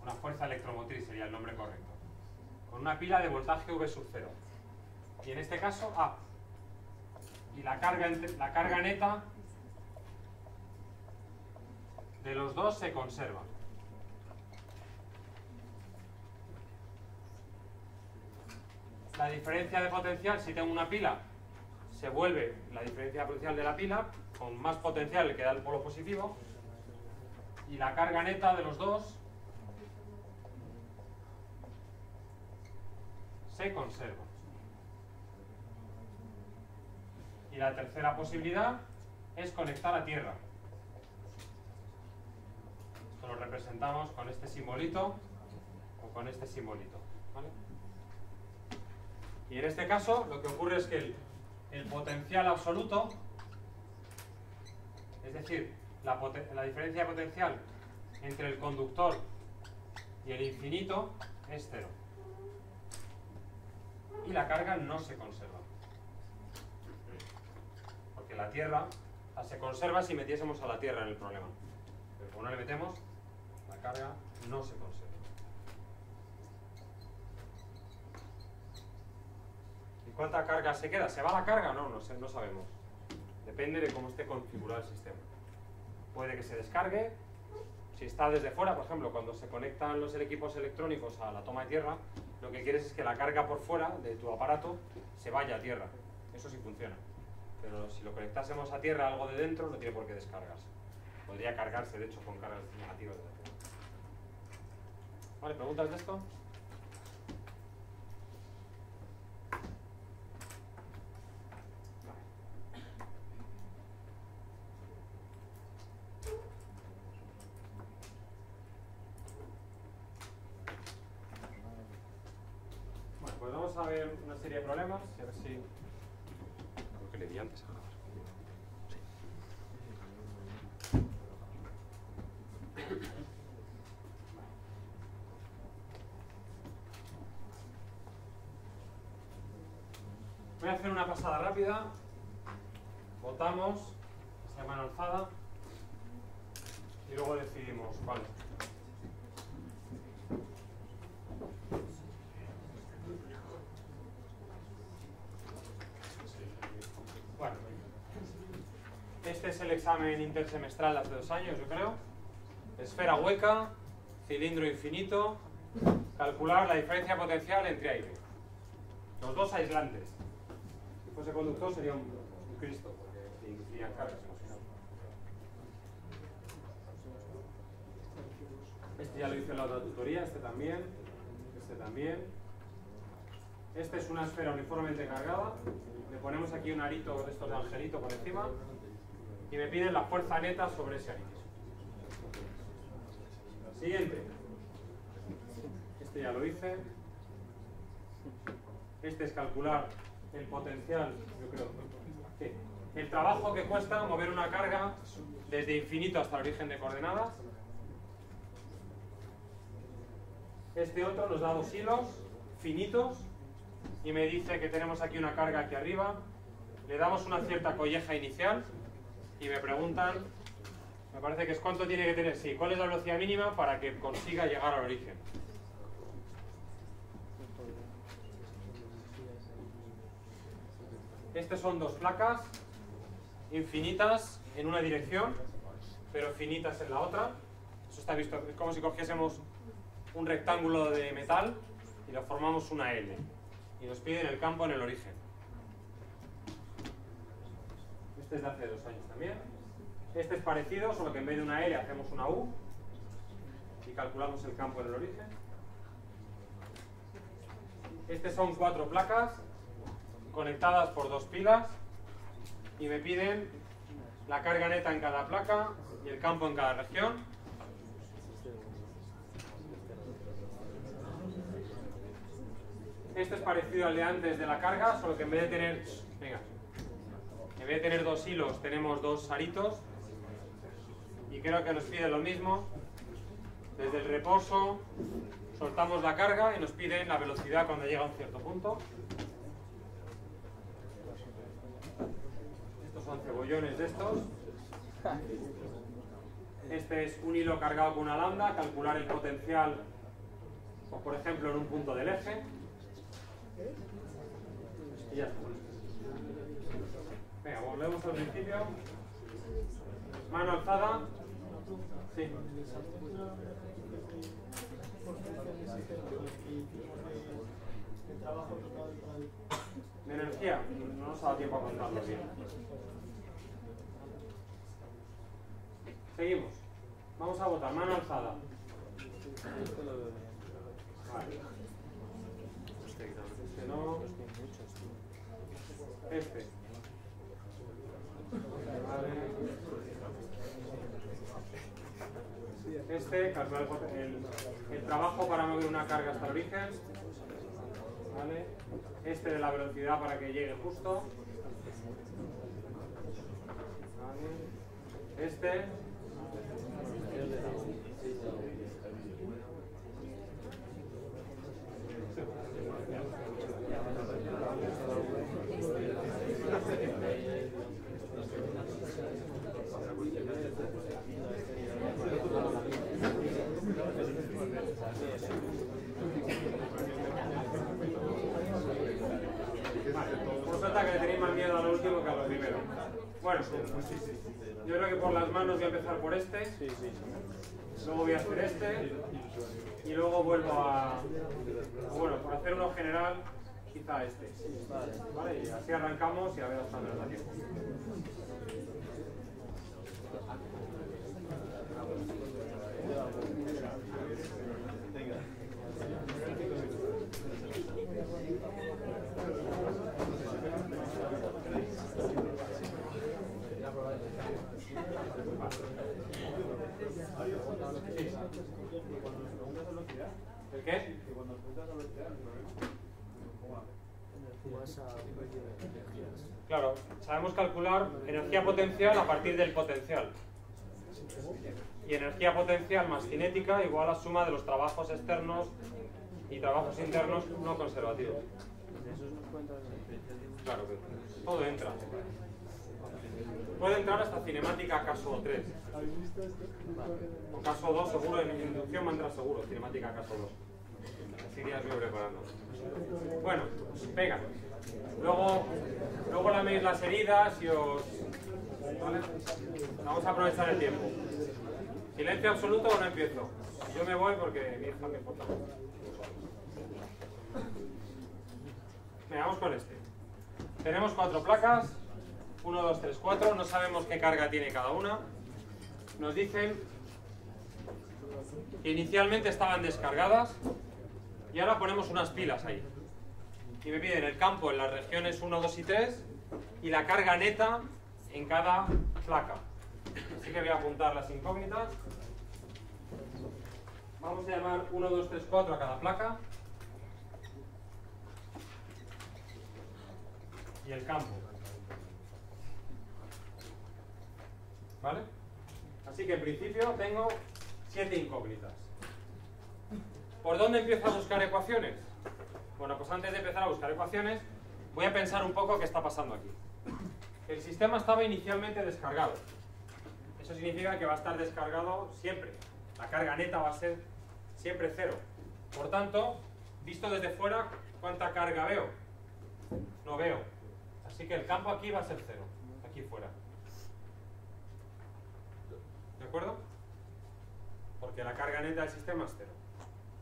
Una fuerza electromotriz sería el nombre correcto. Con una pila de voltaje V sub 0. Y en este caso A. Y la carga, la carga neta de los dos se conserva. La diferencia de potencial, si tengo una pila, se vuelve la diferencia potencial de la pila, con más potencial que da el polo positivo, y la carga neta de los dos se conserva. Y la tercera posibilidad es conectar a tierra. Esto lo representamos con este simbolito o con este simbolito. Y en este caso lo que ocurre es que el, el potencial absoluto, es decir, la, diferencia potencial entre el conductor y el infinito es cero. Y la carga no se conserva. Porque la Tierra se conserva si metiésemos a la Tierra en el problema. Pero como no le metemos, la carga no se conserva. ¿Y cuánta carga se queda? ¿Se va la carga? No, no, no sabemos. Depende de cómo esté configurado el sistema. Puede que se descargue. Si está desde fuera, por ejemplo, cuando se conectan los equipos electrónicos a la toma de tierra, lo que quieres es que la carga por fuera de tu aparato se vaya a tierra. Eso sí funciona. Pero si lo conectásemos a tierra algo de dentro, no tiene por qué descargarse. Podría cargarse, de hecho, con cargas negativas de la tierra. ¿Vale? ¿Preguntas de esto? problemas y a ver si... Lo que le di antes a grabar. Sí. Voy a hacer una pasada rápida. Votamos, se llama alzada. Y luego decidimos, vale. Examen intersemestral hace dos años, yo creo. Esfera hueca, cilindro infinito, calcular la diferencia potencial entre aire. Los dos aislantes. Si fuese conductor sería un, un Cristo, porque irían cargas. Este ya lo hice en la otra tutoría, este también, este también. Este es una esfera uniformemente cargada. Le ponemos aquí un arito de estos de angelito por encima y me piden la fuerza neta sobre ese arito. Siguiente. Este ya lo hice. Este es calcular el potencial, yo creo. El trabajo que cuesta mover una carga desde infinito hasta el origen de coordenadas. Este otro nos da dos hilos finitos y me dice que tenemos aquí una carga aquí arriba. Le damos una cierta colleja inicial y me preguntan, me parece que es cuánto tiene que tener, sí, cuál es la velocidad mínima para que consiga llegar al origen. Estas son dos placas infinitas en una dirección, pero finitas en la otra. Eso está visto, es como si cogiésemos un rectángulo de metal y lo formamos una L. Y nos piden el campo en el origen. Este es de hace dos años también. Este es parecido, solo que en vez de una L hacemos una U y calculamos el campo en el origen. Este son cuatro placas conectadas por dos pilas y me piden la carga neta en cada placa y el campo en cada región. Este es parecido al de antes de la carga, solo que en vez de tener, venga, en vez de tener dos hilos tenemos dos aritos y creo que nos pide lo mismo. Desde el reposo soltamos la carga y nos piden la velocidad cuando llega a un cierto punto. Estos son cebollones de estos. Este es un hilo cargado con una lambda, calcular el potencial, o por ejemplo en un punto del eje. Y ya está. Venga, volvemos al principio. Mano alzada. Sí. De energía, no nos ha dado tiempo a contarlo bien. Seguimos. Vamos a votar. Mano alzada. Vale. Este no. Este. Este, el, trabajo para mover una carga hasta el origen. Este de la velocidad para que llegue justo. Este. Por suerte que le tenéis más miedo a lo último que a lo primero. Bueno, yo creo que por las manos voy a empezar por este. Sí, sí. Luego voy a hacer este. Y luego vuelvo a. Bueno, por hacer uno general, quizá este. Vale. ¿Vale? Y así arrancamos y a ver hasta dónde nos da tiempo. ¿El qué? Vas a- Claro, sabemos calcular energía potencial a partir del potencial. Y energía potencial más cinética igual a suma de los trabajos externos y trabajos internos no conservativos. Claro todo entra. Puede entrar hasta cinemática caso 3. ¿Habéis visto esto? O caso 2 seguro, en inducción va seguro, cinemática caso 2. Así ya os voy preparando. Bueno, pega. Luego, luego las heridas y os... Vamos a aprovechar el tiempo. Silencio absoluto o no empiezo. Yo me voy porque mi hija me importa. Venga, vamos con este. Tenemos cuatro placas. 1, 2, 3, 4. No sabemos qué carga tiene cada una. Nos dicen que inicialmente estaban descargadas y ahora ponemos unas pilas ahí. Y me piden el campo en las regiones 1, 2 y 3 y la carga neta en cada placa. Así que voy a apuntar las incógnitas. Vamos a llamar 1, 2, 3, 4 a cada placa. Y el campo. ¿Vale? Así que en principio tengo 7 incógnitas. ¿Por dónde empiezo a buscar ecuaciones? Bueno, pues antes de empezar a buscar ecuaciones, voy a pensar un poco qué está pasando aquí. El sistema estaba inicialmente descargado. Eso significa que va a estar descargado siempre. La carga neta va a ser siempre cero. Por tanto, visto desde fuera, ¿cuánta carga veo? No veo. Así que el campo aquí va a ser cero, aquí fuera. ¿De acuerdo? Porque la carga neta del sistema es cero.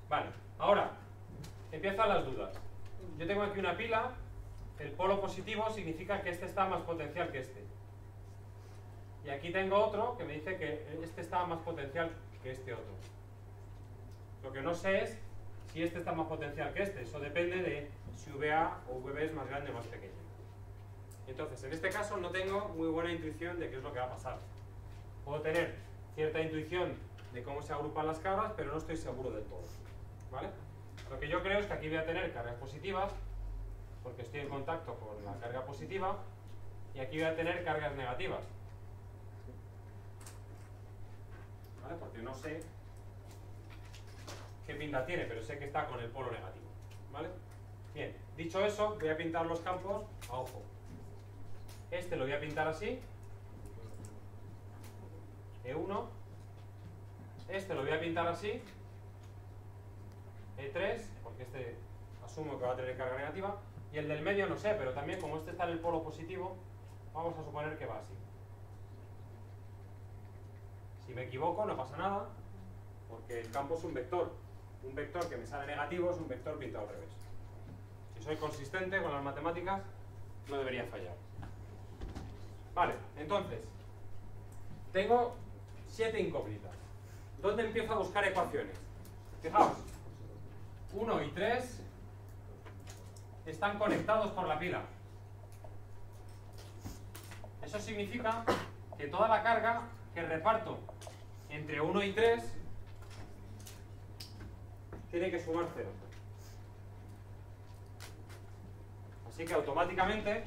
Vale, ahora, empiezan las dudas. Yo tengo aquí una pila, el polo positivo significa que este está más potencial que este. Y aquí tengo otro que me dice que este está más potencial que este otro. Lo que no sé es si este está más potencial que este. Eso depende de si VA o VB es más grande o más pequeño. Entonces, en este caso no tengo muy buena intuición de qué es lo que va a pasar. Puedo tener cierta intuición de cómo se agrupan las cargas, pero no estoy seguro del todo. ¿Vale? Lo que yo creo es que aquí voy a tener cargas positivas, porque estoy en contacto con la carga positiva, y aquí voy a tener cargas negativas. ¿Vale? Porque no sé qué pinta tiene, pero sé que está con el polo negativo. ¿Vale? Bien, dicho eso, voy a pintar los campos a ojo. Este lo voy a pintar así. E1. Este lo voy a pintar así. E3, porque este asumo que va a tener carga negativa. Y el del medio no sé, pero también como este está en el polo positivo, vamos a suponer que va así. Si me equivoco no pasa nada, porque el campo es un vector. Un vector que me sale negativo es un vector pintado al revés. Si soy consistente con las matemáticas, no debería fallar. Vale, entonces, tengo siete incógnitas. ¿Dónde empiezo a buscar ecuaciones? Fijaos, 1 y 3 están conectados por la pila. Eso significa que toda la carga que reparto entre 1 y 3 tiene que sumar 0. Así que automáticamente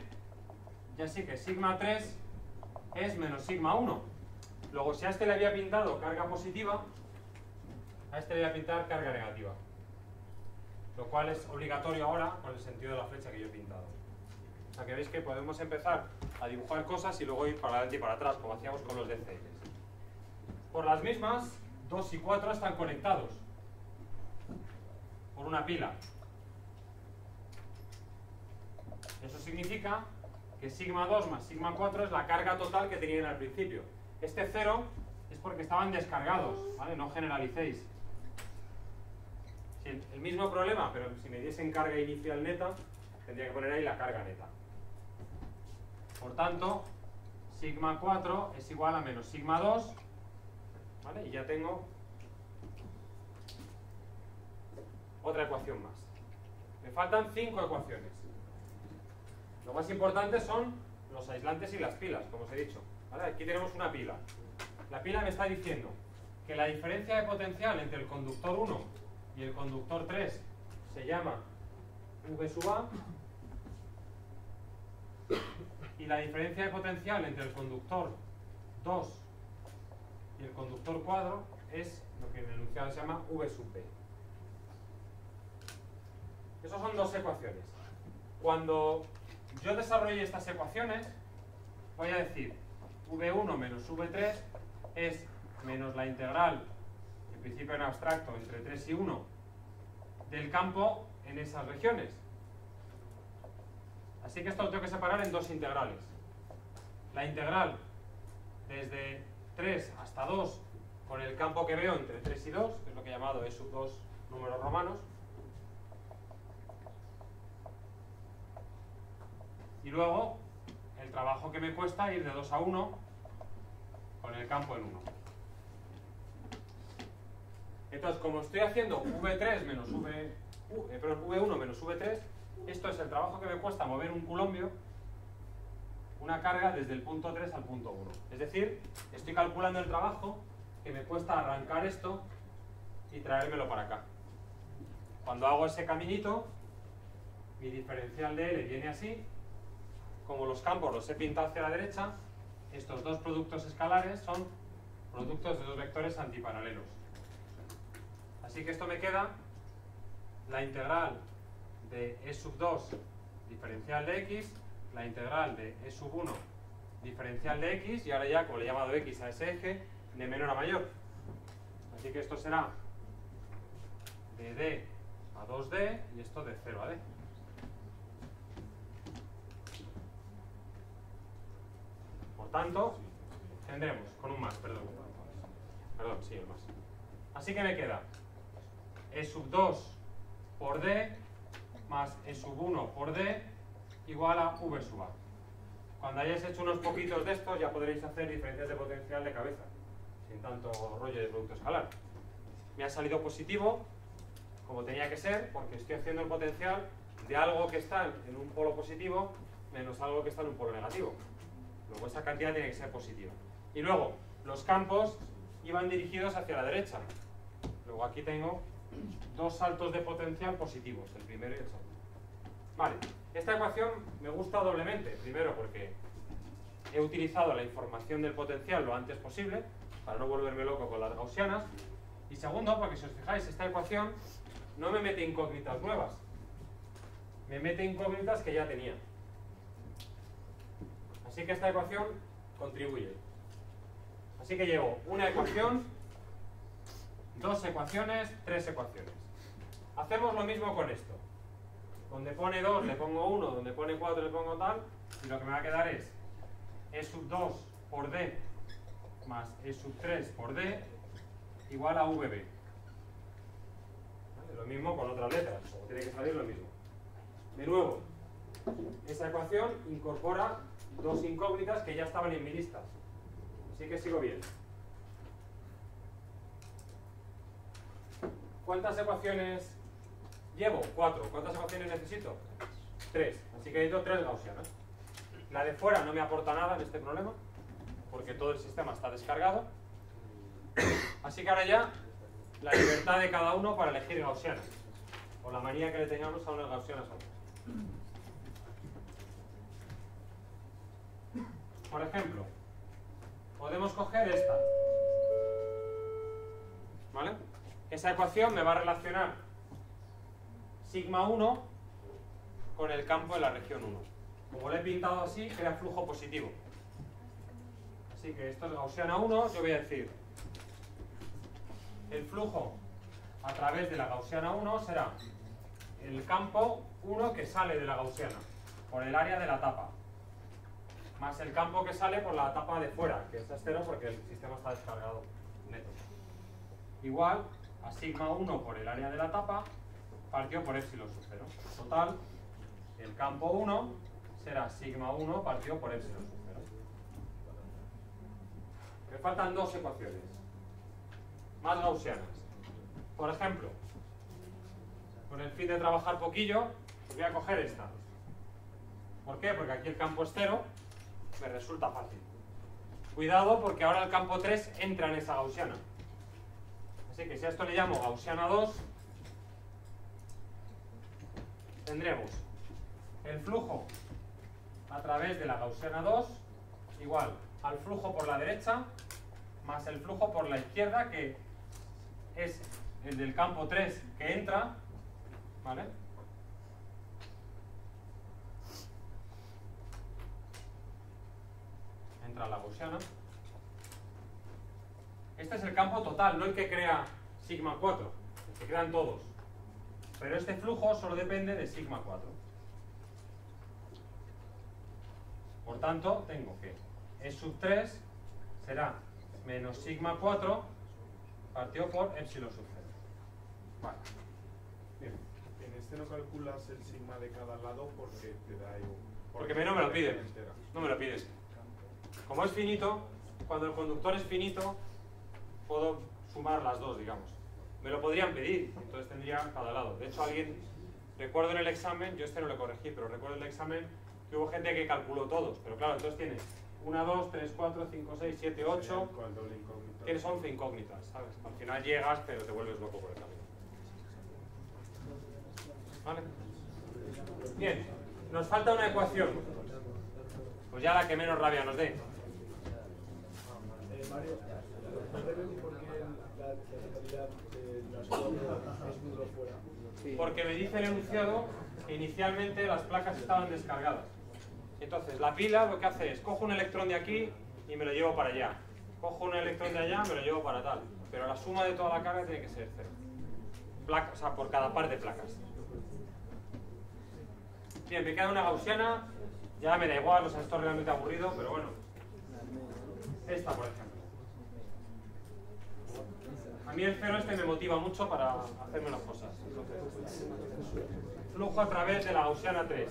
ya sé que sigma 3 es menos sigma 1. Luego, si a este le había pintado carga positiva, a este le voy a pintar carga negativa. Lo cual es obligatorio ahora con el sentido de la flecha que yo he pintado. O sea que veis que podemos empezar a dibujar cosas y luego ir para adelante y para atrás, como hacíamos con los DCLs. Por las mismas, 2 y 4 están conectados por una pila. Eso significa que sigma 2 más sigma 4 es la carga total que tenían al principio. Este 0 es porque estaban descargados, ¿vale? No generalicéis. El, mismo problema, pero si me diesen carga inicial neta, tendría que poner ahí la carga neta. Por tanto, sigma 4 es igual a menos sigma 2, ¿vale? Y ya tengo otra ecuación más. Me faltan 5 ecuaciones. Lo más importante son los aislantes y las pilas, como os he dicho. ¿vale? Aquí tenemos una pila. La pila me está diciendo que la diferencia de potencial entre el conductor 1 y el conductor 3 se llama V sub A y la diferencia de potencial entre el conductor 2 y el conductor cuadro es lo que en el enunciado se llama V sub B. Esas son dos ecuaciones. Cuando yo desarrolle estas ecuaciones, voy a decir v1 menos v3 es menos la integral, en principio en abstracto, entre 3 y 1, del campo en esas regiones. Así que esto lo tengo que separar en dos integrales. La integral desde 3 hasta 2 con el campo que veo entre 3 y 2, que es lo que he llamado E sub 2 números romanos. Y luego el trabajo que me cuesta ir de 2 a 1 con el campo en 1. Entonces, como estoy haciendo V3 menos V, uh, eh, perdón, V1 menos V3, esto es el trabajo que me cuesta mover un culombio, una carga desde el punto 3 al punto 1. Es decir, estoy calculando el trabajo que me cuesta arrancar esto y traérmelo para acá. Cuando hago ese caminito, mi diferencial de L viene así, como los campos los he pintado hacia la derecha, estos dos productos escalares son productos de dos vectores antiparalelos. Así que esto me queda la integral de E sub 2 diferencial de x, la integral de E sub 1 diferencial de x, y ahora ya, como le he llamado x a ese eje, de menor a mayor. Así que esto será de d a 2d y esto de 0 a d. Por tanto, tendremos, con un más, perdón. Perdón, sí, el más. Así que me queda E sub 2 por d más E sub 1 por d igual a v sub a. Cuando hayáis hecho unos poquitos de estos ya podréis hacer diferencias de potencial de cabeza, sin tanto rollo de producto escalar. Me ha salido positivo, como tenía que ser, porque estoy haciendo el potencial de algo que está en un polo positivo menos algo que está en un polo negativo. Luego esa cantidad tiene que ser positiva. Y luego, los campos iban dirigidos hacia la derecha. Luego aquí tengo dos saltos de potencial positivos, el primero y el segundo. Vale, esta ecuación me gusta doblemente. Primero porque he utilizado la información del potencial lo antes posible, para no volverme loco con las gaussianas. Y segundo, porque si os fijáis, esta ecuación no me mete incógnitas nuevas. Me mete incógnitas que ya tenía. Así que esta ecuación contribuye. Así que llevo una ecuación, dos ecuaciones, tres ecuaciones. Hacemos lo mismo con esto. Donde pone 2 le pongo 1, donde pone 4 le pongo tal, y lo que me va a quedar es E sub 2 por D más E sub 3 por D igual a VB. ¿Vale? Lo mismo con otras letras, tiene que salir lo mismo. De nuevo, esa ecuación incorpora dos incógnitas que ya estaban en mi lista. Así que sigo bien. ¿Cuántas ecuaciones llevo? Cuatro. ¿Cuántas ecuaciones necesito? Tres. Así que necesito tres gaussianas. La de fuera no me aporta nada en este problema, porque todo el sistema está descargado. Así que ahora ya la libertad de cada uno para elegir gaussianas, o la manía que le tengamos a unas gaussianas a otras. Por ejemplo, podemos coger esta. ¿Vale? Esa ecuación me va a relacionar sigma 1 con el campo de la región 1. Como lo he pintado así, crea flujo positivo. Así que esto es gaussiana 1, yo voy a decir el flujo a través de la gaussiana 1 será el campo 1 que sale de la gaussiana por el área de la tapa más el campo que sale por la tapa de fuera, que es cero porque el sistema está descargado neto. Igual sigma 1 por el área de la tapa partido por epsilon sub 0. Total, el campo 1 será sigma 1 partido por epsilon sub 0. Me faltan dos ecuaciones, más gaussianas. Por ejemplo, con el fin de trabajar poquillo, voy a coger esta. ¿Por qué? Porque aquí el campo es cero me resulta fácil. Cuidado porque ahora el campo 3 entra en esa gaussiana. Así que si a esto le llamo gaussiana 2, tendremos el flujo a través de la gaussiana 2 igual al flujo por la derecha más el flujo por la izquierda que es el del campo 3 que entra, ¿vale? Entra la gaussiana. Este es el campo total, no el que crea sigma 4, el que crean todos. Pero este flujo solo depende de sigma 4. Por tanto, tengo que E sub 3 será menos sigma 4 partido por epsilon sub 0. Vale. Bien. En este no calculas el sigma de cada lado porque te da igual. Porque no me lo pide. No me lo pides. Como es finito, cuando el conductor es finito, puedo sumar las dos, digamos. Me lo podrían pedir, entonces tendría cada lado. De hecho, alguien, recuerdo en el examen, yo este no lo corregí, pero recuerdo en el examen que hubo gente que calculó todos. Pero claro, entonces tienes 1, 2, 3, 4, 5, 6, 7, 8. Con el doble incógnito. Tienes 11 incógnitas, ¿sabes? Al final llegas, pero te vuelves loco por el camino. ¿Vale? Bien, nos falta una ecuación. Pues ya la que menos rabia nos dé. Porque me dice el enunciado que inicialmente las placas estaban descargadas. Entonces, la pila lo que hace es, cojo un electrón de aquí y me lo llevo para allá. Cojo un electrón de allá, me lo llevo para tal. Pero la suma de toda la carga tiene que ser cero. Placa, o sea, por cada par de placas. Bien, me queda una gaussiana. Ya me da igual, o sea, esto es realmente aburrido, pero bueno. Esta, por ejemplo. A mí el cero este me motiva mucho para hacer menos cosas. Flujo a través de la gaussiana 3.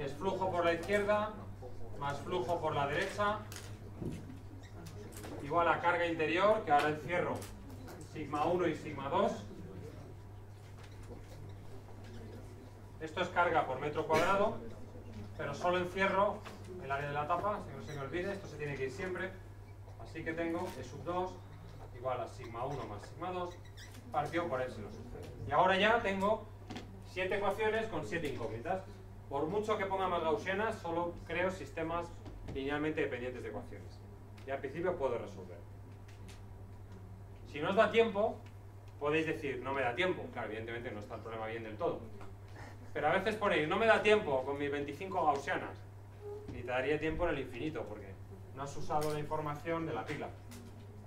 Es flujo por la izquierda más flujo por la derecha igual a carga interior, que ahora encierro sigma 1 y sigma 2. Esto es carga por metro cuadrado, pero solo encierro el área de la tapa, si no se me olvide, esto se tiene que ir siempre. Así que tengo E sub 2 igual a sigma 1 más sigma 2 partido por epsilon sub 0. Y ahora ya tengo 7 ecuaciones con 7 incógnitas. Por mucho que ponga más gaussianas, solo creo sistemas linealmente dependientes de ecuaciones. Y al principio puedo resolver. Si no os da tiempo, podéis decir, no me da tiempo. Claro, evidentemente no está el problema bien del todo. Pero a veces ponéis, no me da tiempo con mis 25 gaussianas. Te daría tiempo en el infinito, porque no has usado la información de la pila.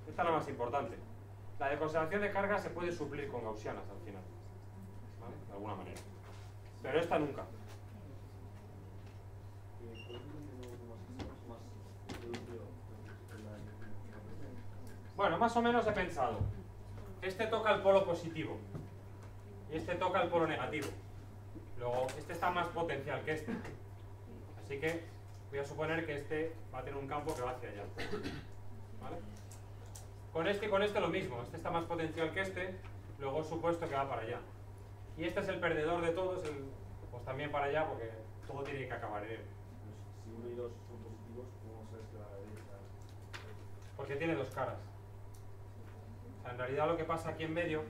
Esta es la más importante. La de conservación de carga se puede suplir con gaussianas al final. ¿Vale? De alguna manera. Pero esta nunca. Bueno, más o menos he pensado. Este toca el polo positivo. Y este toca el polo negativo. Luego, este está más potencial que este. Así que voy a suponer que este va a tener un campo que va hacia allá. ¿Vale? Con este y con este lo mismo. Este está más potencial que este. Luego supuesto que va para allá. Y este es el perdedor de todos, el, pues también para allá, porque todo tiene que acabar en él. Si uno y dos son positivos, ¿cómo sabes que la derecha? Porque tiene dos caras. O sea, en realidad lo que pasa aquí en medio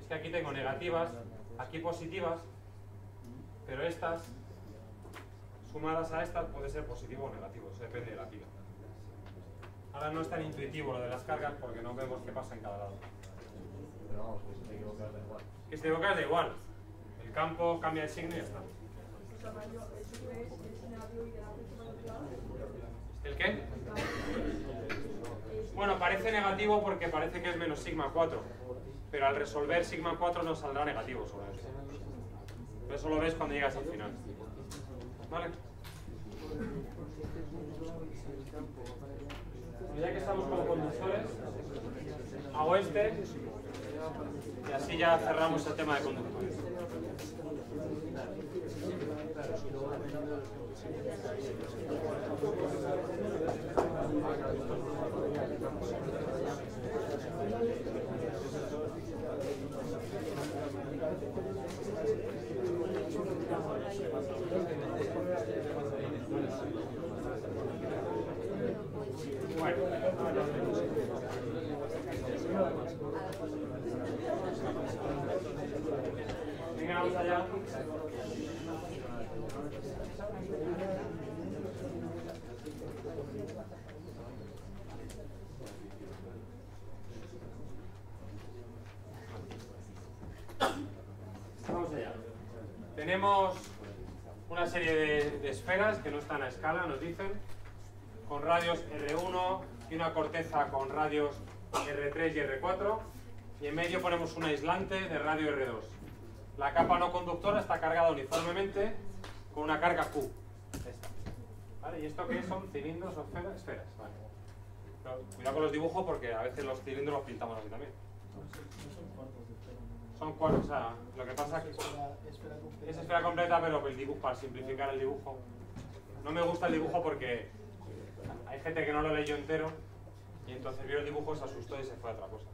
es que aquí tengo negativas, aquí positivas, pero estas, sumadas a estas, puede ser positivo o negativo, eso depende de la pila. Ahora no es tan intuitivo lo de las cargas porque no vemos qué pasa en cada lado. Pero vamos, que si te equivocas da igual. Que si te equivocas da igual. El campo cambia de signo y ya está. ¿El qué? Bueno, parece negativo porque parece que es menos sigma 4. Pero al resolver sigma 4 nos saldrá negativo sobre eso. Pero eso lo ves cuando llegas al final. ¿Vale? Bueno, ya que estamos como conductores, hago este y así ya cerramos el tema de conductores. Venga, vamos allá. Vamos allá. Tenemos una serie de, esferas que no están a escala, nos dicen, con radios R1 y una corteza con radios R3 y R4 y en medio ponemos un aislante de radio R2. La capa no conductora está cargada uniformemente con una carga Q. Esta. ¿Vale? ¿Y esto qué son? ¿Cilindros o esferas? Pero cuidado con los dibujos porque a veces los cilindros los pintamos así también. Son cuartos, o sea, lo que pasa es que es esfera completa, pero el dibujo, para simplificar el dibujo. No me gusta el dibujo porque hay gente que no lo leyó entero y entonces vio el dibujo, se asustó y se fue a otra cosa.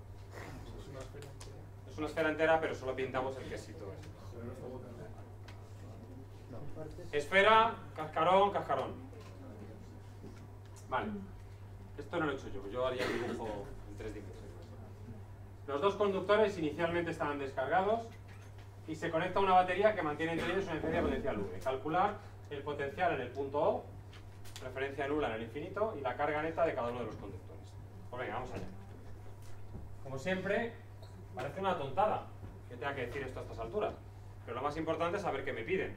Es una esfera entera, pero solo pintamos el quesito. ese. Esfera, cascarón, cascarón. Vale. Esto no lo he hecho yo, yo haría el dibujo en tres dimensiones. Los dos conductores inicialmente estaban descargados y se conecta una batería que mantiene entre ellos una diferencia potencial V. Calcular el potencial en el punto O, referencia nula en el infinito y la carga neta de cada uno de los conductores. Pues venga, vamos allá. Como siempre, parece una tontada que tenga que decir esto a estas alturas, pero lo más importante es saber qué me piden.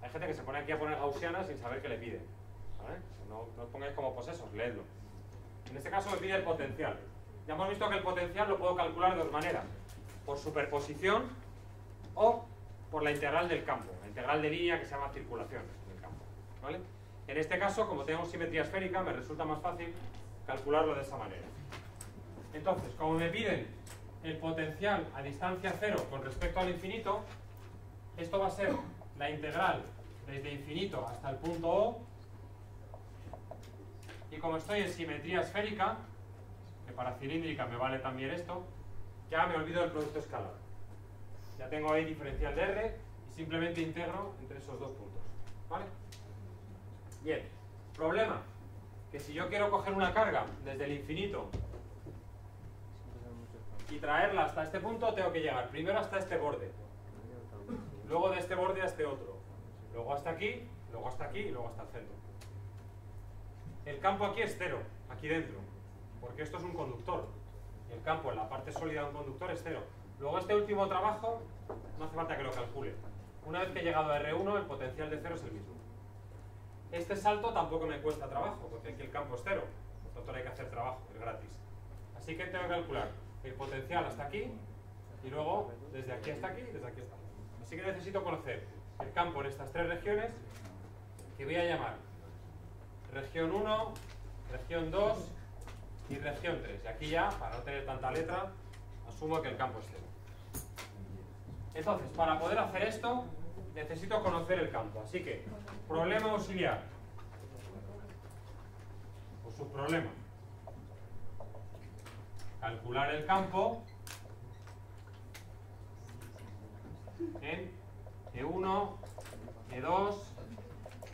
Hay gente que se pone aquí a poner gaussianas sin saber qué le piden. No, no pongáis como posesos, leedlo. En este caso me pide el potencial. Ya hemos visto que el potencial lo puedo calcular de dos maneras. Por superposición o por la integral del campo. La integral de línea que se llama circulación del campo. ¿vale? En este caso, como tenemos simetría esférica, me resulta más fácil calcularlo de esa manera. Entonces, como me piden el potencial a distancia cero con respecto al infinito, esto va a ser la integral desde infinito hasta el punto O y como estoy en simetría esférica, para cilíndrica me vale también esto, ya me olvido del producto escalar. Ya tengo ahí diferencial de R y simplemente integro entre esos dos puntos. ¿Vale? Bien. Problema. Que si yo quiero coger una carga desde el infinito y traerla hasta este punto, tengo que llegar primero hasta este borde. Luego de este borde a este otro. Luego hasta aquí, luego hasta aquí y luego hasta el centro. El campo aquí es cero, aquí dentro, porque esto es un conductor. Y el campo en la parte sólida de un conductor es cero. Luego este último trabajo no hace falta que lo calcule. Una vez que he llegado a R1, el potencial de cero es el mismo. Este salto tampoco me cuesta trabajo, porque aquí el campo es cero. Por tanto hay que hacer trabajo, es gratis. Así que tengo que calcular el potencial hasta aquí y luego desde aquí hasta aquí y desde aquí hasta aquí. Así que necesito conocer el campo en estas tres regiones que voy a llamar región 1, región 2 y región 3. Y aquí ya, para no tener tanta letra, asumo que el campo es cero. Entonces, para poder hacer esto, necesito conocer el campo. Así que, problema auxiliar. O subproblema. Calcular el campo en E1, E2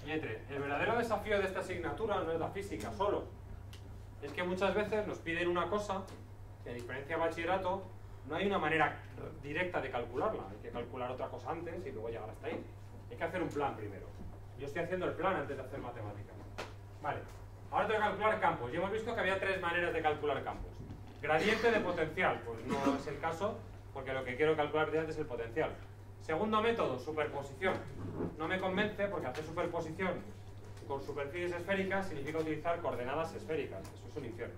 y E3. El verdadero desafío de esta asignatura no es la física solo. Es que muchas veces nos piden una cosa que a diferencia de bachillerato no hay una manera directa de calcularla. Hay que calcular otra cosa antes y luego llegar hasta ahí. Hay que hacer un plan primero. Yo estoy haciendo el plan antes de hacer matemáticas. Vale. Ahora tengo que calcular campos. Y hemos visto que había tres maneras de calcular campos. Gradiente de potencial. Pues no es el caso porque lo que quiero calcular es el potencial. Segundo método, superposición. No me convence porque hacer superposición con superficies esféricas significa utilizar coordenadas esféricas. Eso es un infierno.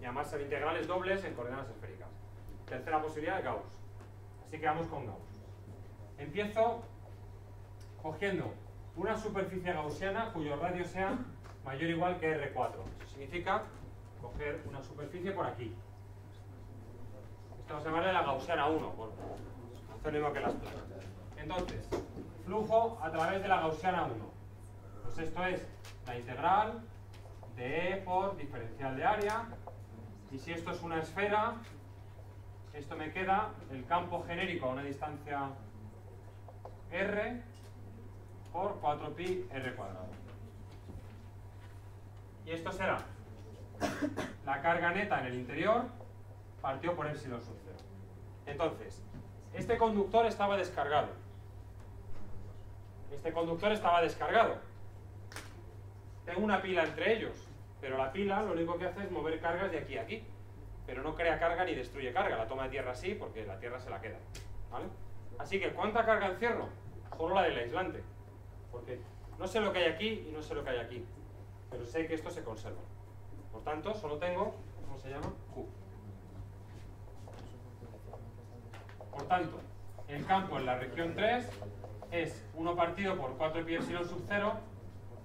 Y además ser integrales dobles en coordenadas esféricas. Tercera posibilidad, Gauss. Así que vamos con Gauss. Empiezo cogiendo una superficie gaussiana cuyo radio sea mayor o igual que R4. Eso significa coger una superficie por aquí. Esto vamos a llamarle la gaussiana 1, por hacer lo mismo que las placas. Entonces, flujo a través de la gaussiana 1. Pues esto es la integral de E por diferencial de área. Y si esto es una esfera, esto me queda el campo genérico a una distancia R por 4pi R cuadrado. Y esto será la carga neta en el interior partido por epsilon sub 0. Entonces, este conductor estaba descargado. Este conductor estaba descargado. Tengo una pila entre ellos, pero la pila lo único que hace es mover cargas de aquí a aquí. Pero no crea carga ni destruye carga. La toma de tierra sí, porque la tierra se la queda. ¿vale? Así que, ¿cuánta carga encierro? Solo la del aislante. Porque no sé lo que hay aquí y no sé lo que hay aquí. Pero sé que esto se conserva. Por tanto, solo tengo, ¿cómo se llama? Q. Por tanto, el campo en la región 3 es 1 partido por 4 pi epsilon sub 0,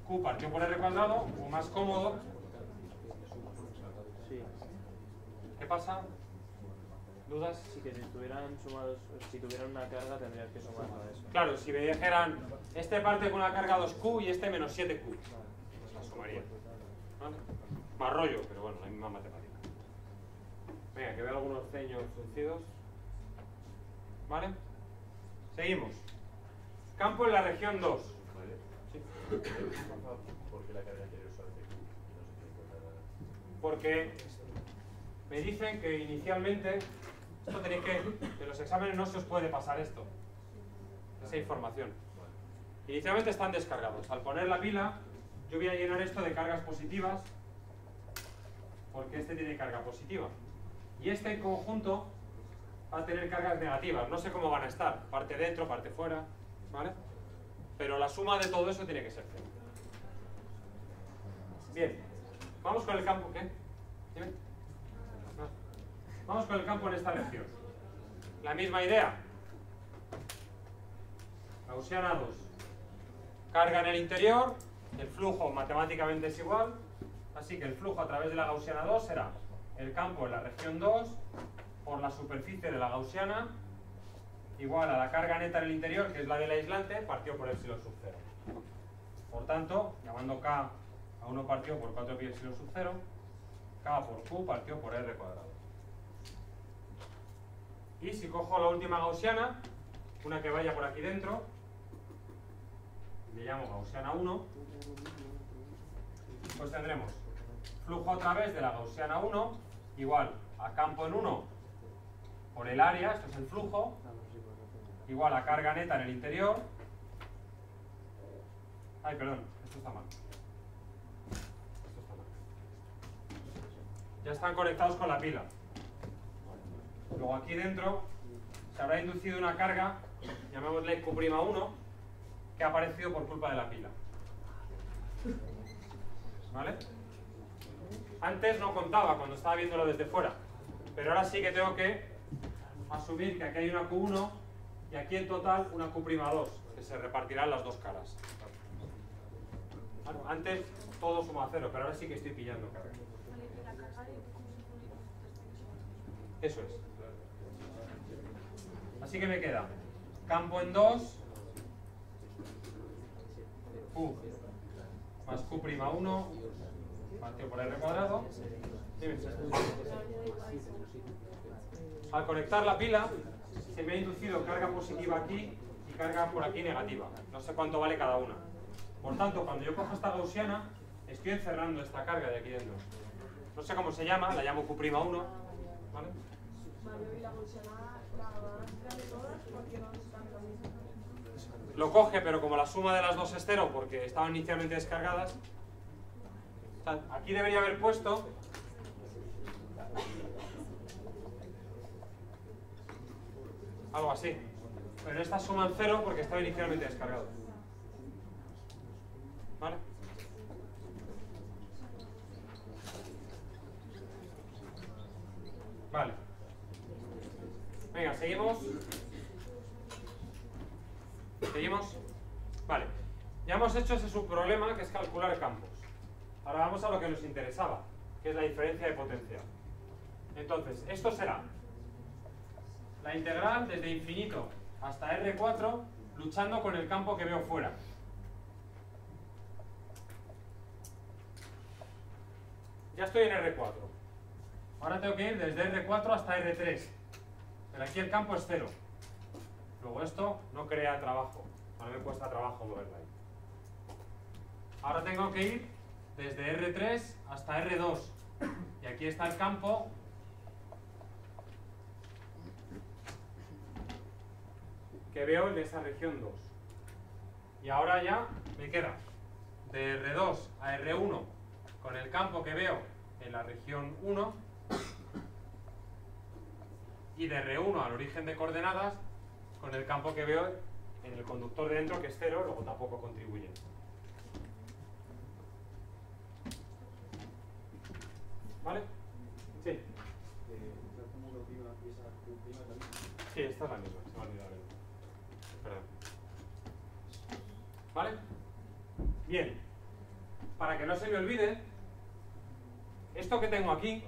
Q partido por R cuadrado, o más cómodo. Sí, ¿Qué pasa? ¿Dudas? sí que si estuvieran sumados, si tuvieran una carga tendrías que sumarlo a eso. Claro, si me dijeran, este parte con una carga 2Q y este menos 7Q, pues la sumaría. ¿Vale? Más rollo, pero bueno, la misma matemática. Venga, que veo algunos ceños fruncidos. ¿Vale? Seguimos. Campo en la región 2. Porque me dicen que inicialmente, esto tenéis que, en los exámenes no se os puede pasar esto, esa información. Inicialmente están descargados. Al poner la pila, yo voy a llenar esto de cargas positivas, porque este tiene carga positiva. Y este en conjunto va a tener cargas negativas. No sé cómo van a estar, parte dentro, parte fuera, ¿vale? Pero la suma de todo eso tiene que ser cero. Bien, vamos con el campo, ¿qué? Dime. Vamos con el campo en esta región. La misma idea. Gaussiana 2. Carga en el interior, el flujo matemáticamente es igual, así que el flujo a través de la Gaussiana 2 será el campo en la región 2 por la superficie de la Gaussiana igual a la carga neta en el interior, que es la del aislante, partido por epsilon sub 0. Por tanto, llamando K a 1 partido por 4 pi epsilon sub 0, K por Q partido por R cuadrado. Y si cojo la última gaussiana, una que vaya por aquí dentro, le llamo gaussiana 1, pues tendremos flujo a través de la gaussiana 1 igual a campo en 1 por el área, esto es el flujo, igual a carga neta en el interior. Ay, perdón, esto está mal. Esto está mal. Ya están conectados con la pila. Luego aquí dentro se habrá inducido una carga, llamémosle Q'1, que ha aparecido por culpa de la pila. ¿Vale? Antes no contaba cuando estaba viéndolo desde fuera, pero ahora sí que tengo que asumir que aquí hay una Q1 y aquí en total una Q'2, que se repartirán las dos caras. Antes todo suma a cero, pero ahora sí que estoy pillando carga. Eso es. Así que me queda campo en 2, Q más Q'1, partido por R cuadrado. Al conectar la pila, se me ha inducido carga positiva aquí y carga por aquí negativa. No sé cuánto vale cada una. Por tanto, cuando yo cojo esta gaussiana, estoy encerrando esta carga de aquí dentro. No sé cómo se llama, la llamo Q'1, ¿vale? Lo coge, pero como la suma de las dos es cero, porque estaban inicialmente descargadas, aquí debería haber puesto algo así. Pero estas suman cero porque estaba inicialmente descargado. ¿Vale? Vale. Venga, seguimos. ¿Seguimos? Vale. Ya hemos hecho ese subproblema que es calcular campos. Ahora vamos a lo que nos interesaba, que es la diferencia de potencial. Entonces, esto será la integral desde infinito hasta R4 luchando con el campo que veo fuera. Ya estoy en R4. Ahora tengo que ir desde R4 hasta R3. Pero aquí el campo es cero. Luego esto no crea trabajo. No me cuesta trabajo moverla ahí. Ahora tengo que ir desde R3 hasta R2. Y aquí está el campo que veo en esa región 2. Y ahora ya me queda de R2 a R1 con el campo que veo en la región 1 y de R1 al origen de coordenadas con el campo que veo en el conductor de dentro, que es cero, luego tampoco contribuyen. ¿Vale? Sí. Eh. Sí, esta es la misma, se me ha olvidado. Perdón. ¿Vale? Bien. Para que no se me olvide, esto que tengo aquí,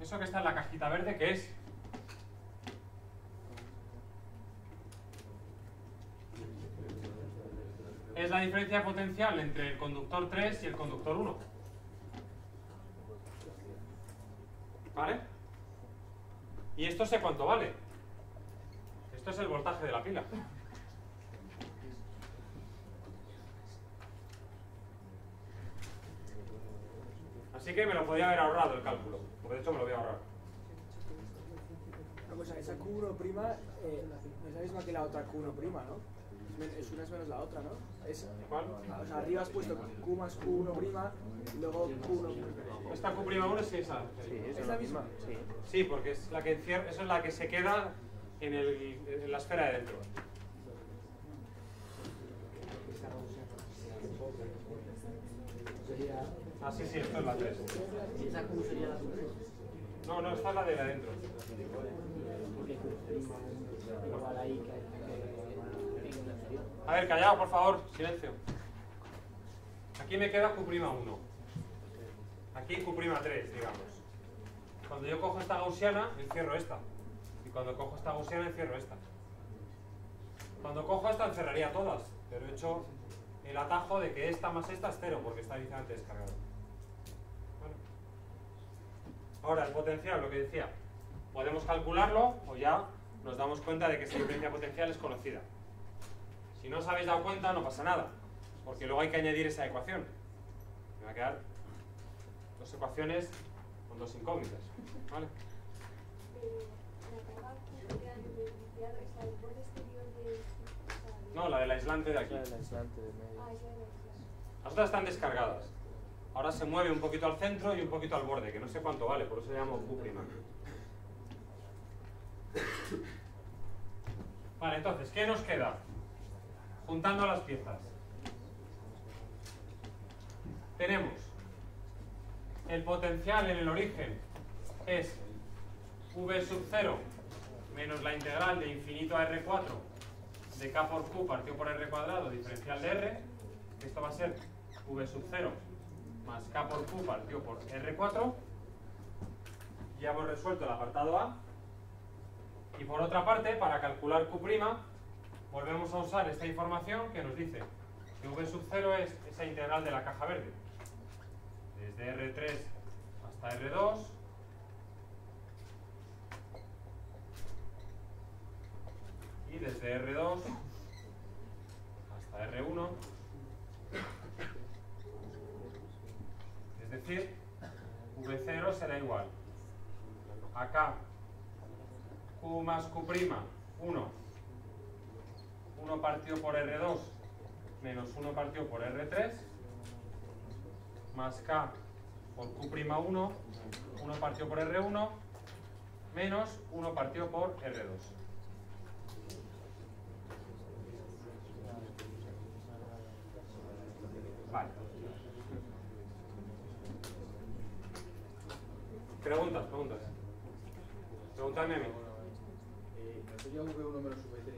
eso que está en la cajita verde, ¿qué es? Es la diferencia potencial entre el conductor 3 y el conductor 1. ¿Vale? Y esto sé cuánto vale. Esto es el voltaje de la pila. Así que me lo podía haber ahorrado el cálculo. Porque de hecho me lo voy a ahorrar. Una cosa, esa Q1 prima eh, no es la misma que la otra Q1 prima, ¿no? Es una es menos la otra, ¿no? Es, ¿Cuál? o sea, arriba has puesto Q más Q1 prima y luego Q1 prima. Esta Q' 1 es esa. Sí, es, ¿Es la misma? Sí. Sí, porque es la que encierra, eso es la que se queda en, el, en la esfera de dentro. Sería. Ah, sí, sí, esto es la 3. ¿Esa Q sería la Q3? No, no, esta es la de adentro. A ver, callado, por favor, silencio. Aquí me queda Q' 1. Aquí Q' 3, digamos. Cuando yo cojo esta gaussiana, encierro esta. Y cuando cojo esta gaussiana, encierro esta. Cuando cojo esta, encerraría todas. Pero he hecho el atajo de que esta más esta es cero, porque está inicialmente descargado. Ahora, el potencial, lo que decía. Podemos calcularlo o ya nos damos cuenta de que esta diferencia potencial es conocida. Si no os habéis dado cuenta, no pasa nada, porque luego hay que añadir esa ecuación. Me va a quedar dos ecuaciones con dos incógnitas. ¿vale? Eh, No, la del aislante de aquí. Las otras están descargadas. Ahora se mueve un poquito al centro y un poquito al borde, que no sé cuánto vale, por eso le llamo Q'. Vale, entonces, ¿qué nos queda? Juntando las piezas. Tenemos el potencial en el origen es V sub 0 menos la integral de infinito a R4 de K por Q partido por R cuadrado diferencial de R. Esto va a ser V sub 0 más K por Q partido por R4. Ya hemos resuelto el apartado A. Y por otra parte, para calcular Q', volvemos a usar esta información que nos dice que V sub 0 es esa integral de la caja verde. Desde R3 hasta R2. Y desde R2 hasta R1. Es decir, V0 será igual a K Q más Q', 1. 1 partido por R2 menos 1 partido por R3 más K por Q'1, 1 partido por R1 menos 1 partido por R2. Vale. Preguntas, preguntas. Preguntadme a mí. Eh, ¿No sería V1 menos V3?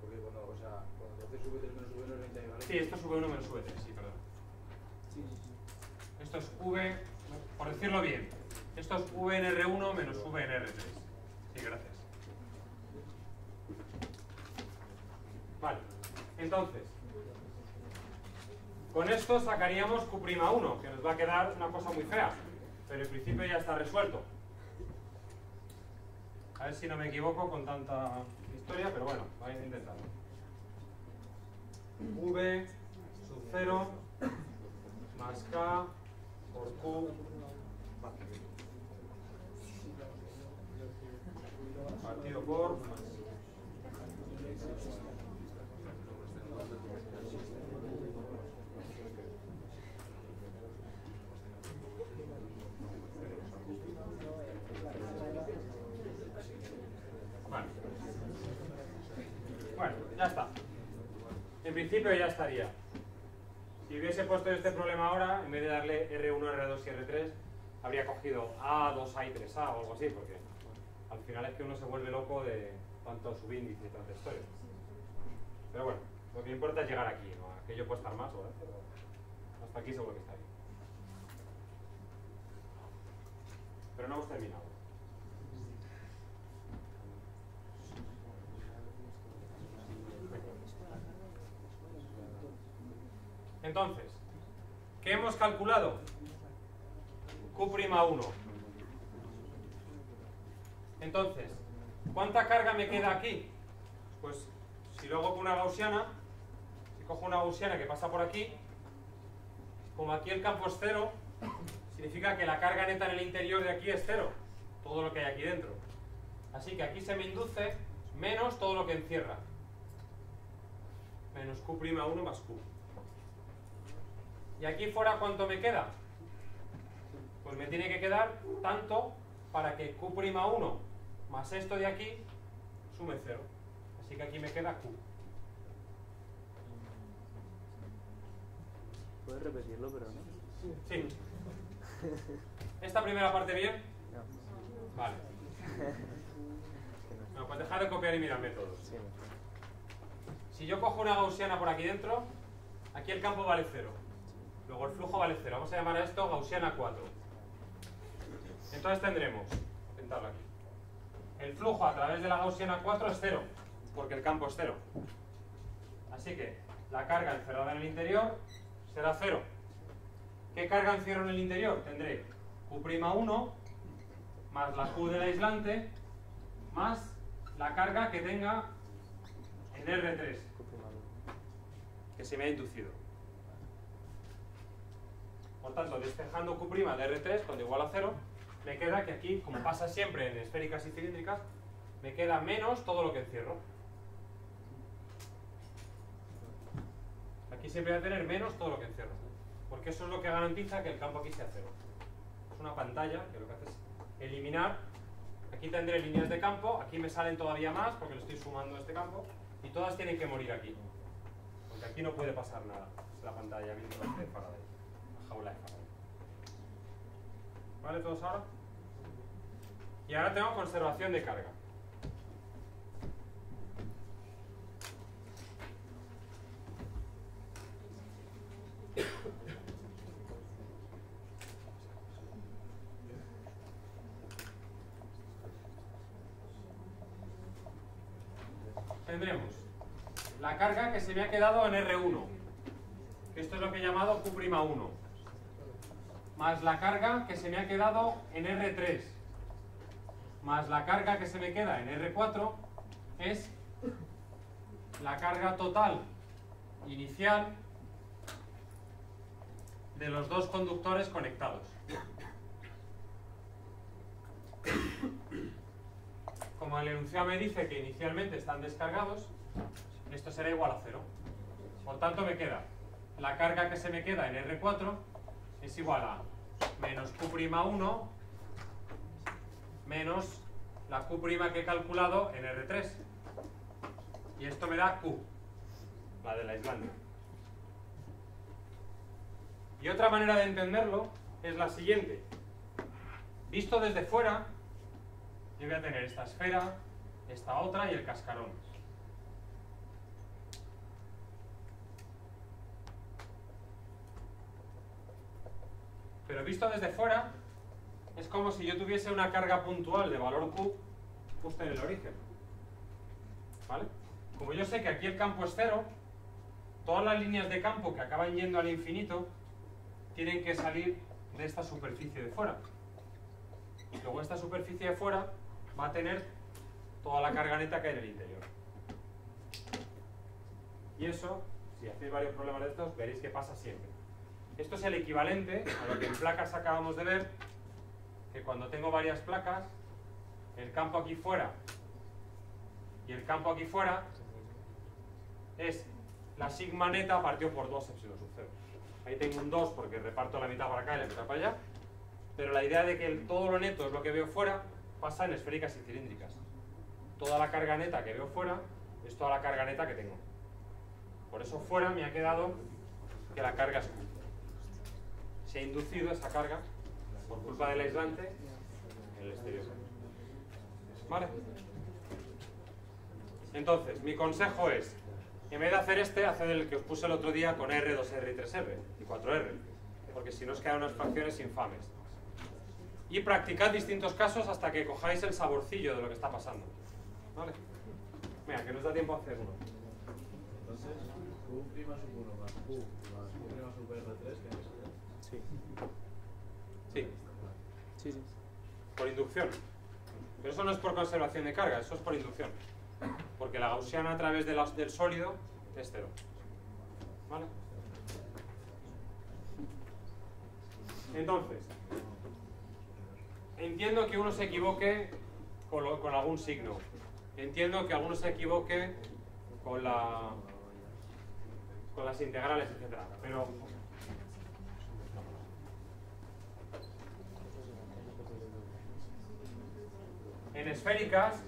Porque cuando, o sea, cuando haces V3 menos V1 es la integral. Sí, esto es V1 menos V3, sí, perdón. Sí. Esto es V, por decirlo bien, esto es V en R1 menos V en R3. Sí, gracias. Vale, entonces, con esto sacaríamos Q'1, que nos va a quedar una cosa muy fea, pero en principio ya está resuelto. A ver si no me equivoco con tanta historia, pero bueno, voy a intentarlo. V sub 0 más K por Q partido por Vale. Bueno, ya está. Principio ya estaría. Si hubiese puesto este problema ahora, en vez de darle R1, R2 y R3, habría cogido A, 2A y 3A o algo así, porque al final es que uno se vuelve loco de tanto subíndice y tanta historia. Pero bueno, lo que importa es llegar aquí, ¿no? Aquello puede estar más, ¿verdad? Pero hasta aquí seguro que está bien. Pero no hemos terminado. Entonces, ¿qué hemos calculado? Q'1. Entonces, ¿cuánta carga me queda aquí? Pues si lo hago con una gaussiana, si cojo una gaussiana que pasa por aquí, como aquí el campo es cero, significa que la carga neta en el interior de aquí es cero, todo lo que hay aquí dentro. Así que aquí se me induce menos todo lo que encierra. Menos Q'1 más Q. ¿Y aquí fuera cuánto me queda? Pues me tiene que quedar tanto para que Q'1 más esto de aquí sume 0. Así que aquí me queda Q. Puedes repetirlo, pero no. Sí. ¿Esta primera parte bien? No. Vale. Bueno, pues dejar de copiar y mirar métodos. Sí, mejor. Si yo cojo una gaussiana por aquí dentro, aquí el campo vale 0. Luego el flujo vale 0. Vamos a llamar a esto gaussiana 4. Entonces tendremos, intentarlo aquí. El flujo a través de la gaussiana 4 es 0, porque el campo es 0. Así que la carga encerrada en el interior será 0. ¿Qué carga encierro en el interior? Tendré Q'1 más la Q del aislante más la carga que tenga en R3, que se me ha inducido. Por tanto, despejando Q' de R3 cuando igual a 0, me queda que aquí, como pasa siempre en esféricas y cilíndricas, me queda menos todo lo que encierro. Aquí siempre voy a tener menos todo lo que encierro. Porque eso es lo que garantiza que el campo aquí sea cero. Es una pantalla que lo que hace es eliminar. Aquí tendré líneas de campo, aquí me salen todavía más porque le estoy sumando este campo. Y todas tienen que morir aquí. Porque aquí no puede pasar nada. Es la pantalla virtual de Faraday. ¿Vale todos ahora? Y ahora tengo conservación de carga. Tendremos la carga que se me ha quedado en R1. que Esto es lo que he llamado Q'1 más la carga que se me ha quedado en R3, más la carga que se me queda en R4, es la carga total inicial de los dos conductores conectados. Como el enunciado me dice que inicialmente están descargados, esto será igual a cero. Por tanto, me queda la carga que se me queda en R4 es igual a menos Q'1 menos la Q' que he calculado en R3. Y esto me da Q, la del aislante. Y otra manera de entenderlo es la siguiente. Visto desde fuera, yo voy a tener esta esfera, esta otra y el cascarón. Pero visto desde fuera, es como si yo tuviese una carga puntual de valor Q justo en el origen. ¿Vale? Como yo sé que aquí el campo es cero, todas las líneas de campo que acaban yendo al infinito tienen que salir de esta superficie de fuera. Y luego esta superficie de fuera va a tener toda la carga neta que hay en el interior. Y eso, si hacéis varios problemas de estos, veréis que pasa siempre. Esto es el equivalente a lo que en placas acabamos de ver, que cuando tengo varias placas, el campo aquí fuera y el campo aquí fuera es la sigma neta partido por 2 epsilon sub 0. Ahí tengo un 2 porque reparto la mitad para acá y la mitad para allá, pero la idea de que todo lo neto es lo que veo fuera pasa en esféricas y cilíndricas. toda la carga neta que veo fuera es toda la carga neta que tengo. Por eso fuera me ha quedado que la carga es. Se ha inducido esa carga por culpa del aislante en el exterior. ¿Vale? Entonces, mi consejo es, en vez de hacer este, haced el que os puse el otro día con R, 2R y 3R y 4R, porque si no os quedan unas fracciones infames. Y practicad distintos casos hasta que cojáis el saborcillo de lo que está pasando. ¿Vale? Mira, que nos da tiempo a hacer uno. Entonces, Q' sub 1 más Q más Q' sub R3 tiene que ser. Sí, Sí, sí, sí. por inducción. Pero eso no es por conservación de carga, eso es por inducción. Porque la gaussiana a través de la- del sólido es cero. ¿Vale? Entonces, entiendo que uno se equivoque con, lo- con algún signo. Entiendo que alguno se equivoque con la con las integrales, etc. Pero en esféricas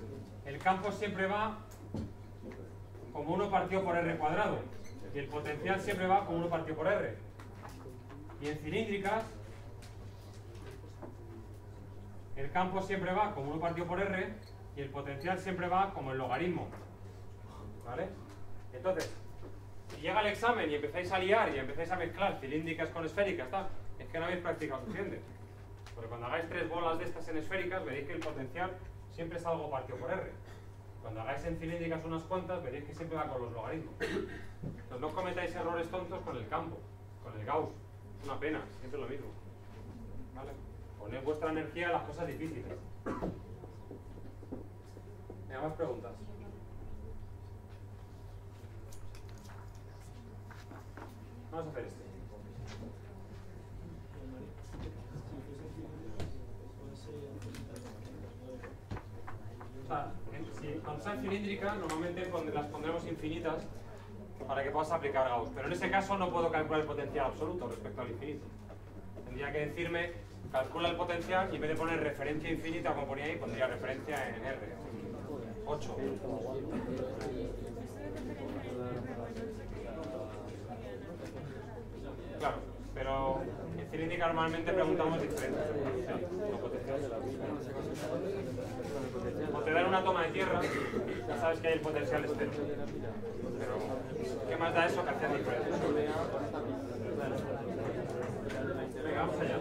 el campo siempre va como 1 partido por r cuadrado y el potencial siempre va como 1 partido por r. Y en cilíndricas el campo siempre va como 1 partido por r y el potencial siempre va como el logaritmo. ¿Vale? Entonces, si llega el examen y empezáis a liar y empezáis a mezclar cilíndricas con esféricas, tal, es que no habéis practicado suficiente. Porque cuando hagáis tres bolas de estas en esféricas, veréis que el potencial siempre es algo partido por R. Cuando hagáis en cilíndricas unas cuantas, veréis que siempre va con los logaritmos. Entonces no cometáis errores tontos con el campo, con el Gauss. Es una pena, siempre lo mismo. ¿Vale? Poned vuestra energía a las cosas difíciles. Más preguntas. Vamos a hacer este. Sea, si cuando sean cilíndricas, normalmente las pondremos infinitas para que puedas aplicar Gauss. Pero en ese caso no puedo calcular el potencial absoluto respecto al infinito. Tendría que decirme, calcula el potencial y en vez de poner referencia infinita como ponía ahí, pondría referencia en R. 8. Claro, pero cilíndrica normalmente preguntamos potencial. O te dan una toma de tierra, ya sabes que ahí el potencial es cero. Pero, ¿qué más da eso que hacer diferencias? Venga, vamos allá.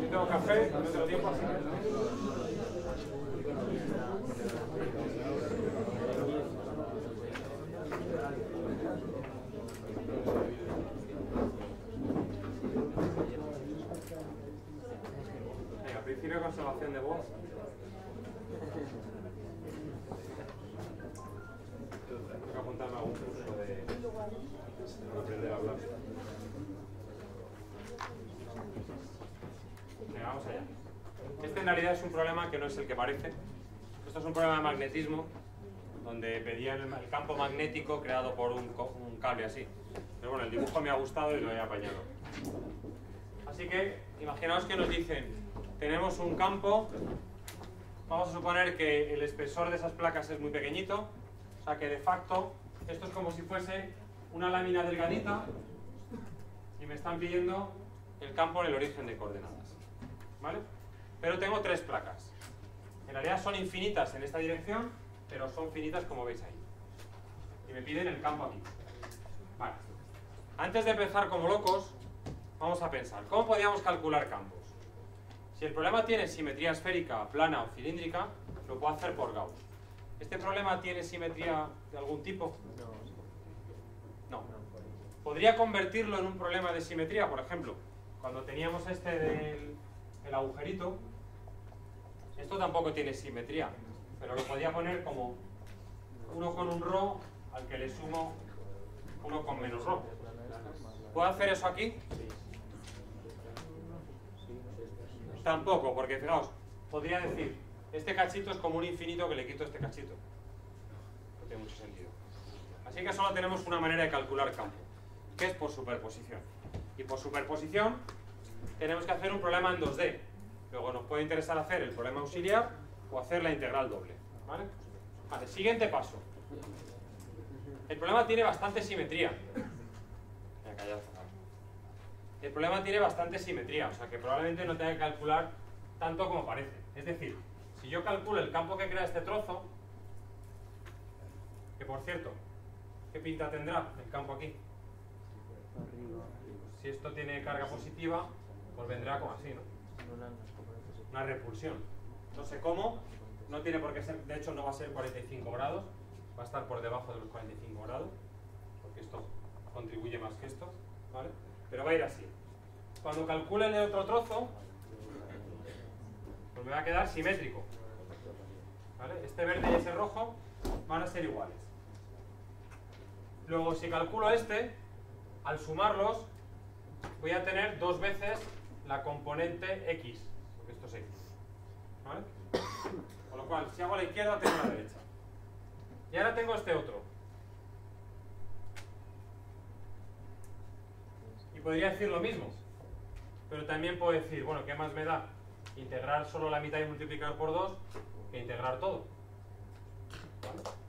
Yo tengo café, no tengo tiempo, así que... Venga, principio de conservación de voz. Tengo que apuntarme a algún curso de, de aprender a hablar. Venga, vamos allá. Este en realidad es un problema que es el que parece. Esto es un problema de magnetismo, donde pedían el, campo magnético creado por un, un cable así. Pero bueno, el dibujo me ha gustado y lo he apañado. Así que, imaginaos que nos dicen, tenemos un campo, vamos a suponer que el espesor de esas placas es muy pequeñito, o sea que de facto esto es como si fuese una lámina delgadita y me están pidiendo el campo en el origen de coordenadas. ¿Vale? Pero tengo tres placas. En realidad son infinitas en esta dirección, pero son finitas como veis ahí. Y me piden el campo aquí. Vale. Antes de empezar como locos, vamos a pensar, ¿cómo podríamos calcular campos? Si el problema tiene simetría esférica, plana o cilíndrica, lo puedo hacer por Gauss. ¿Este problema tiene simetría de algún tipo? No. ¿Podría convertirlo en un problema de simetría? Por ejemplo, cuando teníamos este del el agujerito, esto tampoco tiene simetría, pero lo podía poner como uno con un rho al que le sumo uno con menos rho. ¿Puedo hacer eso aquí? Tampoco, porque fijaos, podría decir, este cachito es como un infinito que le quito este cachito. No tiene mucho sentido. Así que solo tenemos una manera de calcular campo, que es por superposición. Y por superposición tenemos que hacer un problema en 2D. Luego nos puede interesar hacer el problema auxiliar o hacer la integral doble. ¿Vale? Siguiente paso. El problema tiene bastante simetría. El problema tiene bastante simetría, o sea que probablemente no tenga que calcular tanto como parece. Es decir, si yo calculo el campo que crea este trozo, que por cierto, ¿qué pinta tendrá el campo aquí? Si esto tiene carga positiva, pues vendrá como así, ¿no? Una repulsión. No sé cómo, no tiene por qué ser, de hecho no va a ser 45 grados, va a estar por debajo de los 45 grados, porque esto contribuye más que esto, ¿vale? Pero va a ir así. Cuando calcule el otro trozo, pues me va a quedar simétrico. ¿Vale? Este verde y ese rojo van a ser iguales. Luego, si calculo este, al sumarlos, voy a tener dos veces la componente x, ¿Vale? Con lo cual, si hago a la izquierda, tengo a la derecha. Y ahora tengo este otro. Y podría decir lo mismo. Pero también puedo decir, bueno, ¿qué más me da? Integrar solo la mitad y multiplicar por 2 que integrar todo.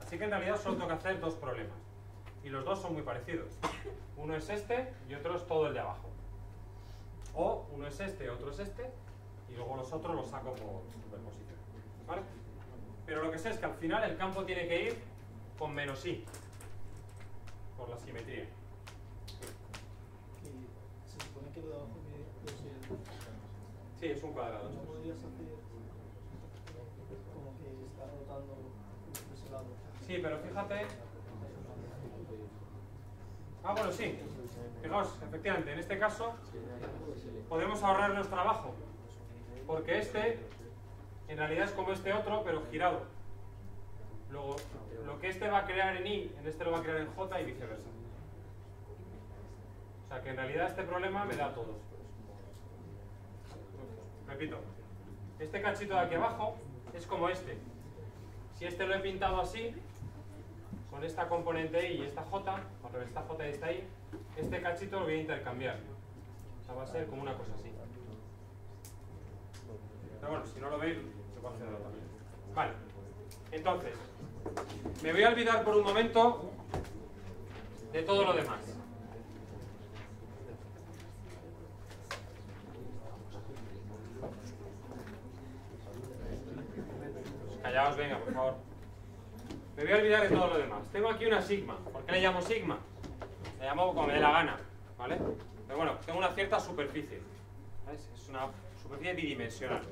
Así que en realidad solo tengo que hacer dos problemas. Y los dos son muy parecidos. Uno es este y otro es todo el de abajo. O uno es este, otro es este, y luego los otros los saco por superposición. ¿Vale? Pero lo que sé es que al final el campo tiene que ir con menos i, por la simetría. Y se supone que lo de abajo. Sí, es un cuadrado. ¿No podrías hacer como que está rotando por ese lado? Sí, pero fíjate. Ah, bueno, sí. Fijaos, efectivamente, en este caso podemos ahorrarnos trabajo. Porque este, en realidad es como este otro, pero girado. Luego, lo que este va a crear en I, en este lo va a crear en J y viceversa. O sea que en realidad este problema me da todo. Repito, este cachito de aquí abajo es como este. Si este lo he pintado así, con esta componente I y esta J, al revés, esta J y esta I, este cachito lo voy a intercambiar. O sea, va a ser como una cosa así. Pero bueno, si no lo veis, se puede hacer también. Vale. Entonces, me voy a olvidar por un momento de todo lo demás. Callaos, venga, por favor. Me voy a olvidar de todo lo demás. Tengo aquí una sigma. ¿Por qué le llamo sigma? Le llamo como me dé la gana, ¿vale? Pero bueno, tengo una cierta superficie. ¿Veis? Es una superficie bidimensional.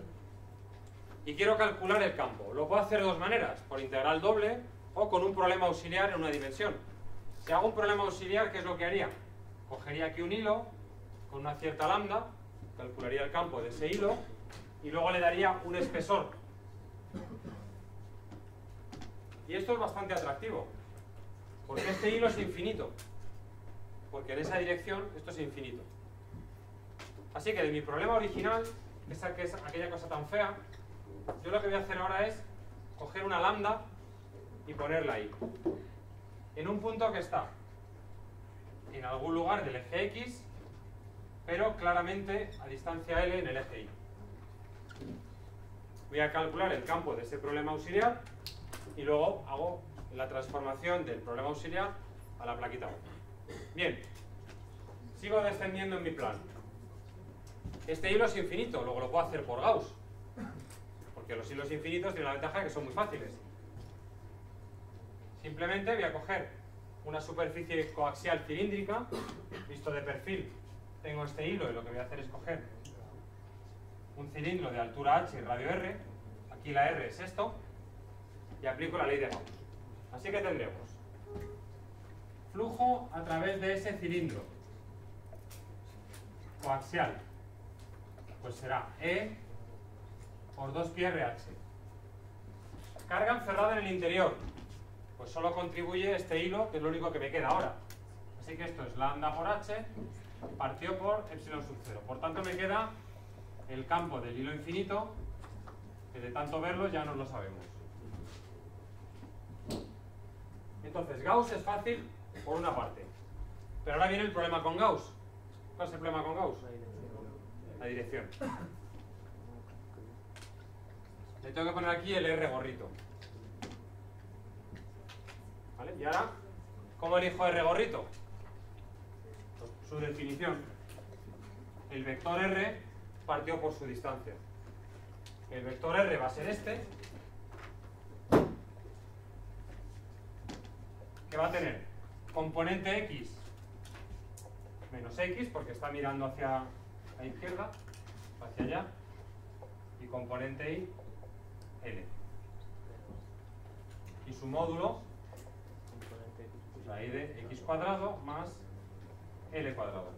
Y quiero calcular el campo. Lo puedo hacer de dos maneras, por integral doble o con un problema auxiliar en una dimensión. Si hago un problema auxiliar, ¿qué es lo que haría? Cogería aquí un hilo con una cierta lambda, calcularía el campo de ese hilo y luego le daría un espesor. Y esto es bastante atractivo, porque este hilo es infinito, porque en esa dirección esto es infinito. Así que de mi problema original, esa que es aquella cosa tan fea, yo lo que voy a hacer ahora es coger una lambda y ponerla ahí. En un punto que está en algún lugar del eje X, pero claramente a distancia L en el eje Y. Voy a calcular el campo de ese problema auxiliar y luego hago la transformación del problema auxiliar a la plaquita 1. Bien, sigo descendiendo en mi plan. Este hilo es infinito, luego lo puedo hacer por Gauss, porque los hilos infinitos tienen la ventaja de que son muy fáciles. Simplemente voy a coger una superficie coaxial cilíndrica, visto de perfil, tengo este hilo y lo que voy a hacer es coger un cilindro de altura h y radio r, aquí la r es esto, y aplico la ley de Gauss. Así que tendremos flujo a través de ese cilindro coaxial, pues será E por 2 pi RH. Carga encerrada en el interior, pues solo contribuye este hilo, que es lo único que me queda ahora. Así que esto es lambda por h partido por epsilon sub 0. Por tanto me queda el campo del hilo infinito, que de tanto verlo ya no lo sabemos. Entonces, Gauss es fácil por una parte. Pero ahora viene el problema con Gauss. ¿Cuál es el problema con Gauss? La dirección. Le tengo que poner aquí el R gorrito. ¿Vale? Y ahora, ¿cómo elijo R gorrito? Su definición. El vector R partió por su distancia. El vector R va a ser este. Que va a tener componente X menos X, porque está mirando hacia la izquierda, hacia allá, y componente Y, L. Y su módulo, X. pues la I de X cuadrado más L cuadrado.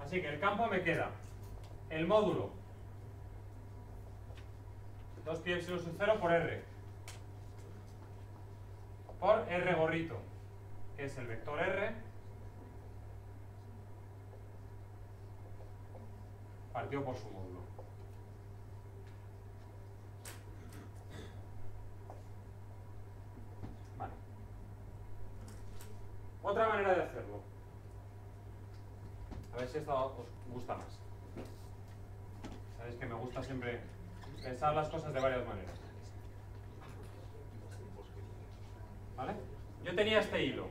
Así que el campo me queda el módulo 2 pi epsilon sub 0 por R. Por R gorrito, que es el vector R partido por su módulo. Vale. Otra manera de hacerlo. A ver si esta os gusta más. Sabéis que me gusta siempre pensar las cosas de varias maneras. ¿Vale? Yo tenía este hilo.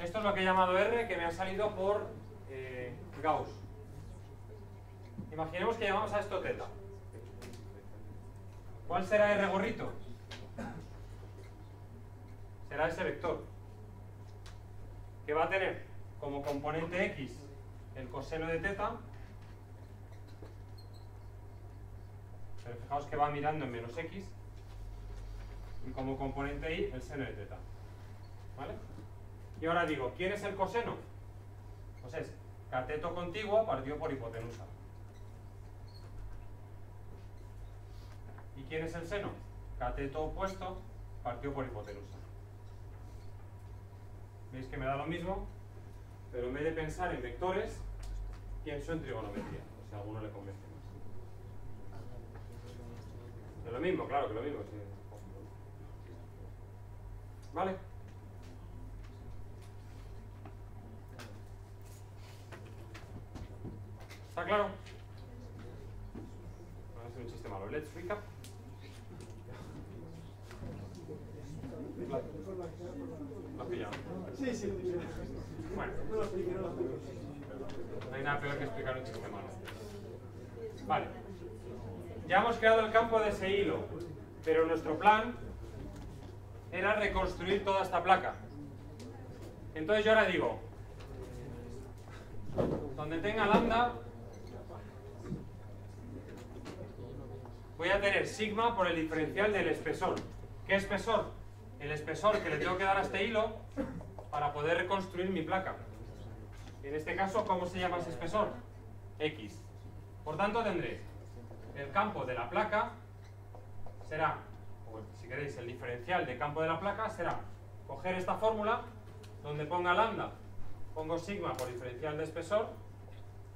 Esto es lo que he llamado R, que me ha salido por eh, Gauss. Imaginemos que llamamos a esto teta. ¿Cuál será R gorrito? Será ese vector. Que va a tener como componente X el coseno de teta. Pero fijaos que va mirando en menos X. Y como componente Y el seno de teta. ¿Vale? Y ahora digo, ¿quién es el coseno? Pues es cateto contiguo partido por hipotenusa. ¿Y quién es el seno? Cateto opuesto partido por hipotenusa. ¿Veis que me da lo mismo? Pero en vez de pensar en vectores, pienso en trigonometría, si a alguno le convence más. Es lo mismo, claro que lo mismo. ¿Vale? ¿Está claro? Vamos a hacer un chiste malo. Let's recap. ¿Lo has pillado? Sí, sí. Bueno, no hay nada peor que explicar un chiste malo. Vale. Ya hemos creado el campo de ese hilo, pero nuestro plan era reconstruir toda esta placa. Entonces yo ahora digo, donde tenga lambda, voy a tener sigma por el diferencial del espesor. ¿Qué espesor? El espesor que le tengo que dar a este hilo para poder reconstruir mi placa. En este caso, ¿cómo se llama ese espesor? X. Por tanto, tendré el campo de la placa será, o si queréis, el diferencial de campo de la placa será coger esta fórmula donde ponga lambda, pongo sigma por diferencial de espesor,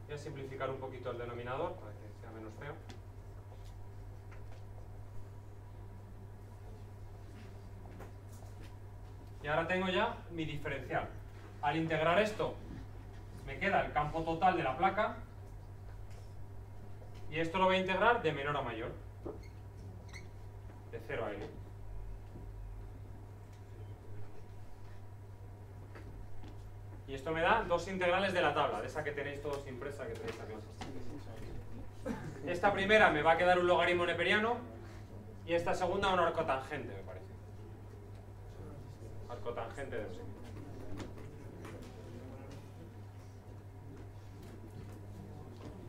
voy a simplificar un poquito el denominador para que sea menos feo. Y ahora tengo ya mi diferencial. Al integrar esto, me queda el campo total de la placa. Y esto lo voy a integrar de menor a mayor. De 0 a n. Y esto me da dos integrales de la tabla, de esa que tenéis todos impresa, que tenéis aquí. Esta primera me va a quedar un logaritmo neperiano y esta segunda un arcotangente, Arcotangente de sí.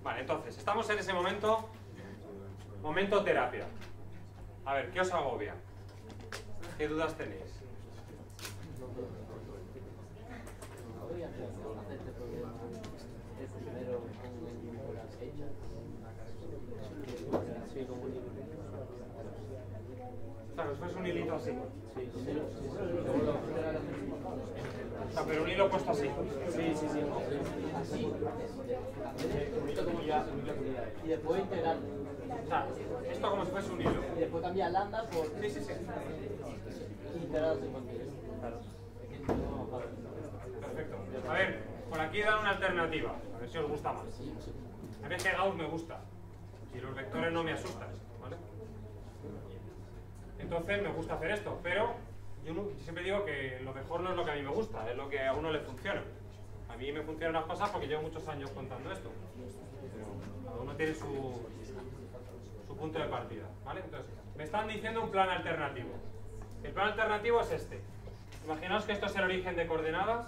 Vale, entonces, estamos en ese momento, momento terapia. A ver, ¿qué os agobia? ¿Qué dudas tenéis? ¿Podría hacer este problema el primero con las hechas? Sí, como un hilo. Claro, después un hilito así. Sí, sí, sí, sí. O sea, pero un hilo puesto así. Sí, sí, sí. Así. Esto como ya. Y después integral. O sea, esto como si fuese un hilo. Y después cambiar lambda por. Sí, sí, sí. Integral de contenido. Claro. Perfecto. A ver, por aquí dan una alternativa. A ver si os gusta más. A mí es que Gauss me gusta. Y los vectores no me asustan. ¿vale? Entonces me gusta hacer esto. Pero yo no- siempre digo que lo mejor no es lo que a mí me gusta, es lo que a uno le funciona. A mí me funcionan las cosas porque llevo muchos años contando esto. Pero cada uno tiene su, su punto de partida. ¿vale? Entonces, me están diciendo un plan alternativo. El plan alternativo es este. Imaginaos que esto es el origen de coordenadas.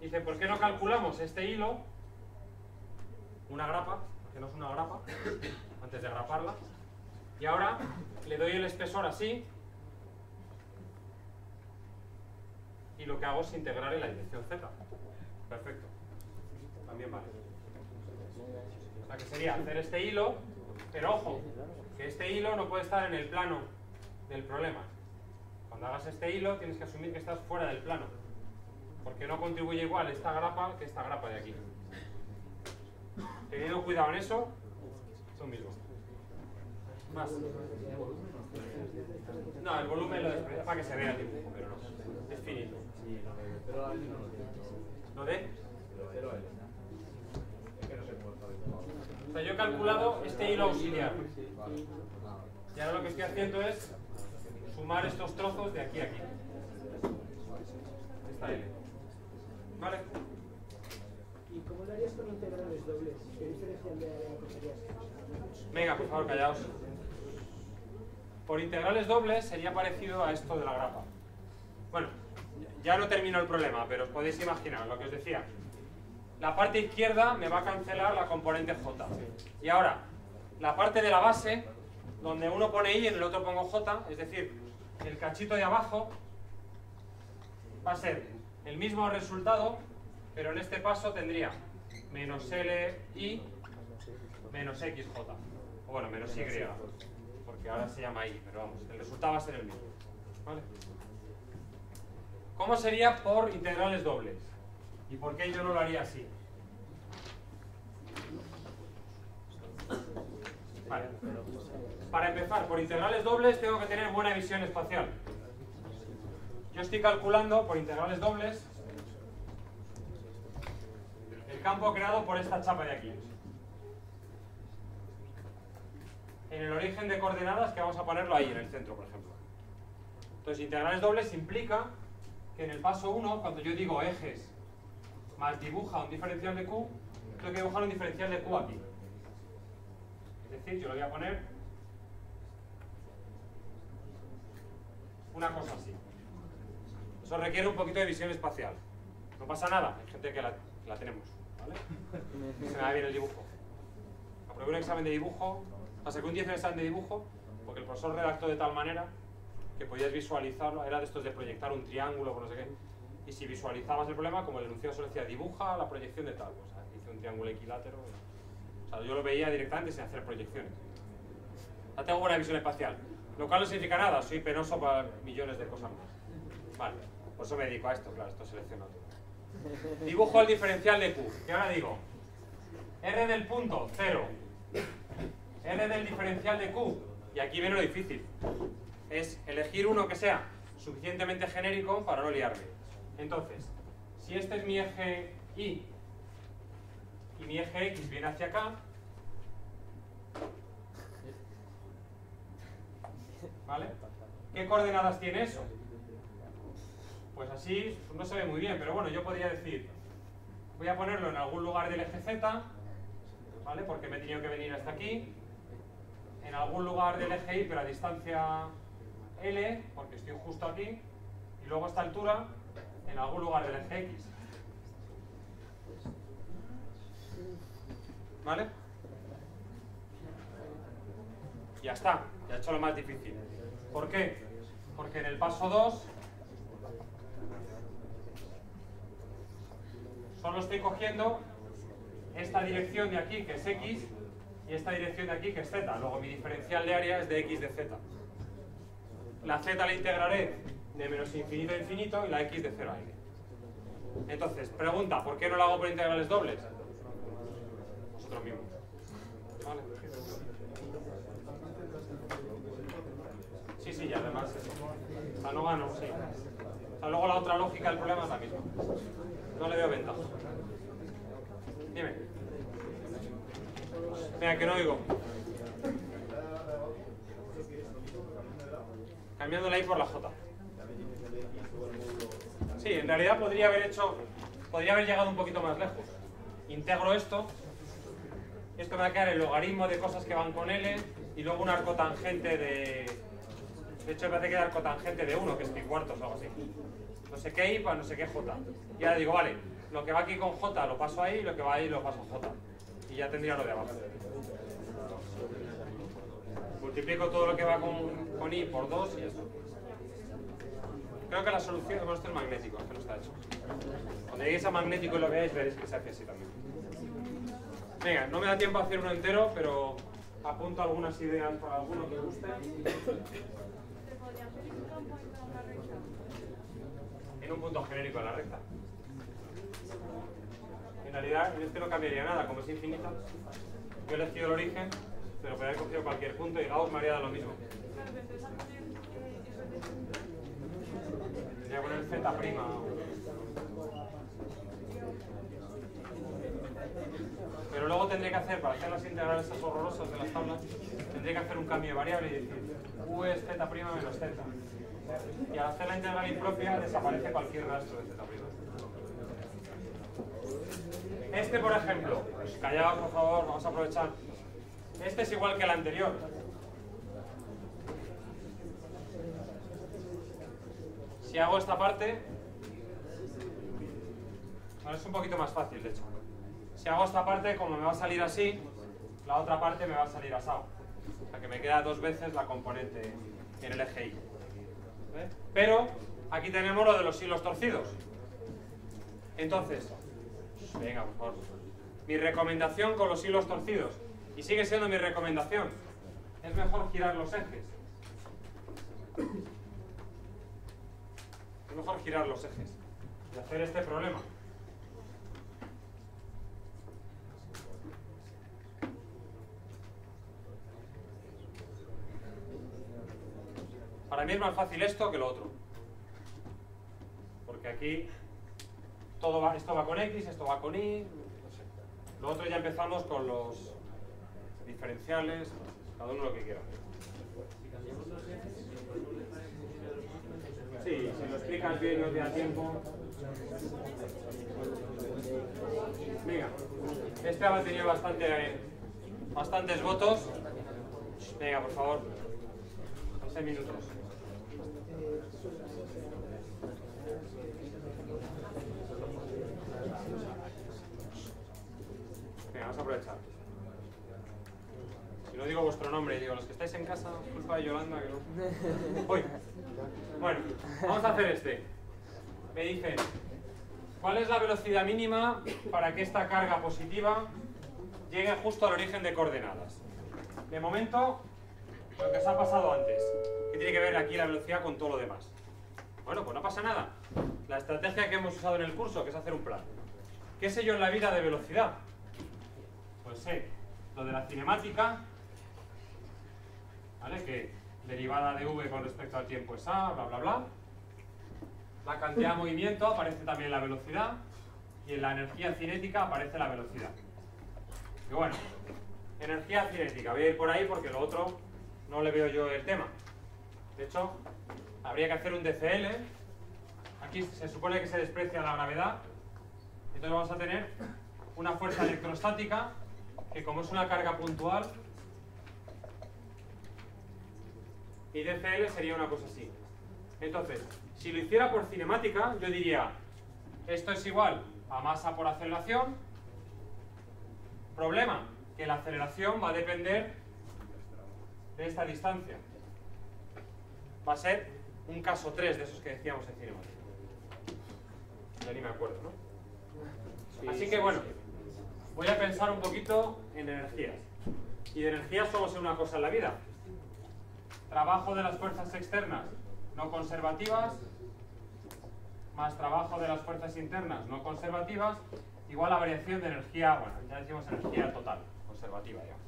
Dice, ¿por qué no calculamos este hilo? Una grapa, hacemos una grapa, antes de graparla. Y ahora le doy el espesor así. Y lo que hago es integrar en la dirección z. Perfecto. También vale. O sea que sería hacer este hilo, pero ojo, que este hilo no puede estar en el plano del problema. Cuando hagas este hilo tienes que asumir que estás fuera del plano. Porque no contribuye igual esta grapa que esta grapa de aquí. Teniendo cuidado en eso, tú mismo. Más. No, el volumen lo desprecia para que se vea el dibujo, pero no. Es finito. Lo tiene. ¿Lo de? O sea, yo he calculado este hilo auxiliar. Y ahora lo que estoy haciendo es sumar estos trozos de aquí a aquí. Esta L. ¿Vale? ¿Y cómo lo harías con integrales dobles? ¿Qué diferencial de área cogerías? Venga, por favor, callaos. Por integrales dobles sería parecido a esto de la grapa. Bueno, ya no termino el problema, pero os podéis imaginar lo que os decía. La parte izquierda me va a cancelar la componente j. Y ahora, la parte de la base, donde uno pone i y en el otro pongo j, es decir, el cachito de abajo va a ser el mismo resultado, pero en este paso tendría menos li menos xj. O bueno, menos y, porque ahora se llama i, pero vamos, el resultado va a ser el mismo. ¿Cómo sería por integrales dobles? ¿Y por qué yo no lo haría así? Vale. Para empezar, por integrales dobles tengo que tener buena visión espacial. Yo estoy calculando por integrales dobles el campo creado por esta chapa de aquí. En el origen de coordenadas que vamos a ponerlo ahí, en el centro, por ejemplo. Entonces, integrales dobles implica que en el paso 1, cuando yo digo ejes más dibuja un diferencial de Q, tengo que dibujar un diferencial de Q aquí. Es decir, yo le voy a poner una cosa así. Eso requiere un poquito de visión espacial. No pasa nada, hay gente que la, la tenemos, ¿vale? Se me va bien el dibujo. Aprobé un examen de dibujo, o sea, saqué un 10 en el examen de dibujo, porque el profesor redactó de tal manera que podías visualizarlo, era de estos de proyectar un triángulo, o no sé qué. Y si visualizabas el problema, como el enunciado solo decía, dibuja la proyección de tal, ah, hice un triángulo equilátero. O sea, yo lo veía directamente sin hacer proyecciones. O sea, tengo buena visión espacial. Lo cual no significa nada, soy penoso para millones de cosas más. Vale, por eso me dedico a esto, claro, esto selecciono todo. Dibujo el diferencial de Q. Y ahora digo, R del punto, 0. R del diferencial de Q. Y aquí viene lo difícil. Es elegir uno que sea suficientemente genérico para no liarme. Entonces, si este es mi eje Y y mi eje X viene hacia acá, ¿vale? ¿Qué coordenadas tiene eso? Pues así no se ve muy bien, pero bueno, yo podría decir, voy a ponerlo en algún lugar del eje Z, ¿vale? Porque me he tenido que venir hasta aquí, en algún lugar del eje Y, pero a distancia L, porque estoy justo aquí, y luego a esta altura, en algún lugar del eje X. ¿Vale? Ya está, ya he hecho lo más difícil. ¿Por qué? Porque en el paso 2 solo estoy cogiendo esta dirección de aquí, que es X, esta dirección de aquí, que es Z. Luego mi diferencial de área es de X de Z. La Z la integraré de menos infinito a infinito y la X de 0 a L. Entonces, pregunta, ¿por qué no lo hago por integrales dobles? Vosotros mismos. ¿Vale? Sí, sí, y además eso. O no gano, sí. O luego la otra lógica del problema es la misma. No le veo ventaja. Dime. Venga, que no oigo. Cambiando la I por la J. Sí, en realidad podría haber hecho, podría haber llegado un poquito más lejos. Integro esto, esto me va a quedar el logaritmo de cosas que van con L y luego un arco tangente de... De hecho me hace quedar cotangente de 1, que es pi cuartos o algo así. No sé qué I para no sé qué J. Y ahora digo, vale, lo que va aquí con J lo paso ahí y lo que va ahí lo paso a J. Y ya tendría lo de abajo. Multiplico todo lo que va con, con I por 2 y ya está. Creo que la solución, bueno, esto es magnético, que no está hecho. Cuando lleguéis a magnético y lo veáis, veréis que se hace así también. Venga, no me da tiempo a hacer uno entero, pero apunto algunas ideas para alguno que guste. En un punto genérico de la recta. En realidad, en este no cambiaría nada, como es infinita. Yo he elegido el origen, pero podría haber cogido cualquier punto y Gauss me haría lo mismo. Tendría que poner z prima. Pero luego tendría que hacer, para hacer las integrales horrorosas de las tablas, tendría que hacer un cambio de variable y decir u es z menos z. Y al hacer la integral impropia desaparece cualquier rastro de z. Este, por ejemplo, callaos por favor, vamos a aprovechar. Este es igual que el anterior. Si hago esta parte, bueno, es un poquito más fácil, de hecho. Si hago esta parte, como me va a salir así, la otra parte me va a salir asado. O sea que me queda dos veces la componente en el eje Y. Pero aquí tenemos lo de los hilos torcidos. Entonces, venga, por favor. Mi recomendación con los hilos torcidos, y sigue siendo mi recomendación, es mejor girar los ejes. Es mejor girar los ejes y hacer este problema. Para mí es más fácil esto que lo otro. Porque aquí todo va, esto va con X, esto va con Y, no sé. Lo otro ya empezamos con los diferenciales, cada uno lo que quiera. Sí, si lo explicas bien no te da tiempo. Venga, este ha tenido bastante, bastantes votos. Venga, por favor. 12 minutos. Venga, vamos a aprovechar. Si no digo vuestro nombre, digo los que estáis en casa, culpa de Yolanda que no. Bueno, vamos a hacer este. Me dicen, ¿cuál es la velocidad mínima para que esta carga positiva llegue justo al origen de coordenadas? De momento, lo que os ha pasado antes, que tiene que ver aquí la velocidad con todo lo demás. Bueno, pues no pasa nada. La estrategia que hemos usado en el curso, que es hacer un plan. ¿Qué sé yo en la vida de velocidad? Pues sé lo de la cinemática, ¿vale? Que derivada de v con respecto al tiempo es a, bla, bla, bla. La cantidad de movimiento aparece también la velocidad y en la energía cinética aparece la velocidad. Y bueno, energía cinética, voy a ir por ahí porque lo otro no le veo yo el tema. De hecho, habría que hacer un DCL. Aquí se supone que se desprecia la gravedad. Entonces vamos a tener una fuerza electrostática que como es una carga puntual, y DCL sería una cosa así. Entonces, si lo hiciera por cinemática, yo diría, esto es igual a masa por aceleración. Problema, que la aceleración va a depender de esta distancia. Va a ser un caso 3 de esos que decíamos en cinemática. Ya ni me acuerdo, ¿no? Así que bueno, voy a pensar un poquito en energías. Y de energías solo sé una cosa en la vida. Trabajo de las fuerzas externas no conservativas más trabajo de las fuerzas internas no conservativas igual a variación de energía, bueno, ya decimos energía total, conservativa, digamos.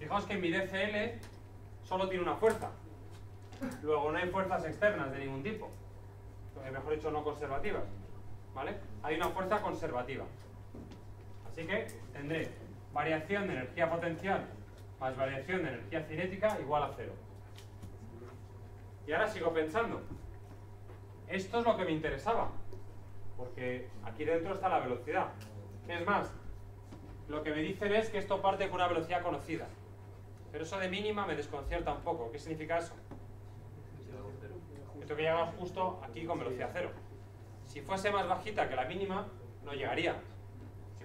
Fijaos que mi DCL solo tiene una fuerza. Luego no hay fuerzas externas de ningún tipo. Eh, Mejor dicho, no conservativas. ¿Vale? Hay una fuerza conservativa. Así que tendré variación de energía potencial más variación de energía cinética igual a cero. Y ahora sigo pensando. Esto es lo que me interesaba. Porque aquí dentro está la velocidad. Es más, lo que me dicen es que esto parte con una velocidad conocida. Pero eso de mínima me desconcierta un poco. ¿Qué significa eso? Que tengo que llegar justo aquí con velocidad cero. Si fuese más bajita que la mínima, no llegaría.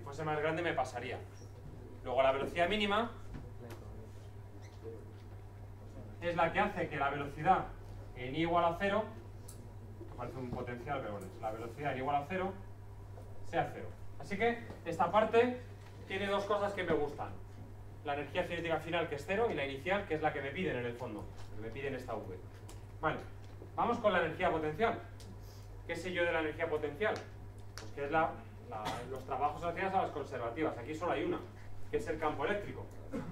Fuese más grande, me pasaría. Luego la velocidad mínima es la que hace que la velocidad en i igual a cero, que parece un potencial, pero bueno, la velocidad en i igual a cero sea cero. Así que esta parte tiene dos cosas que me gustan. La energía cinética final, que es cero, y la inicial, que es la que me piden en el fondo, que me piden esta V. Vale, vamos con la energía potencial. ¿Qué sé yo de la energía potencial? Pues que es la, los trabajos asociados a las conservativas. Aquí solo hay una, que es el campo eléctrico.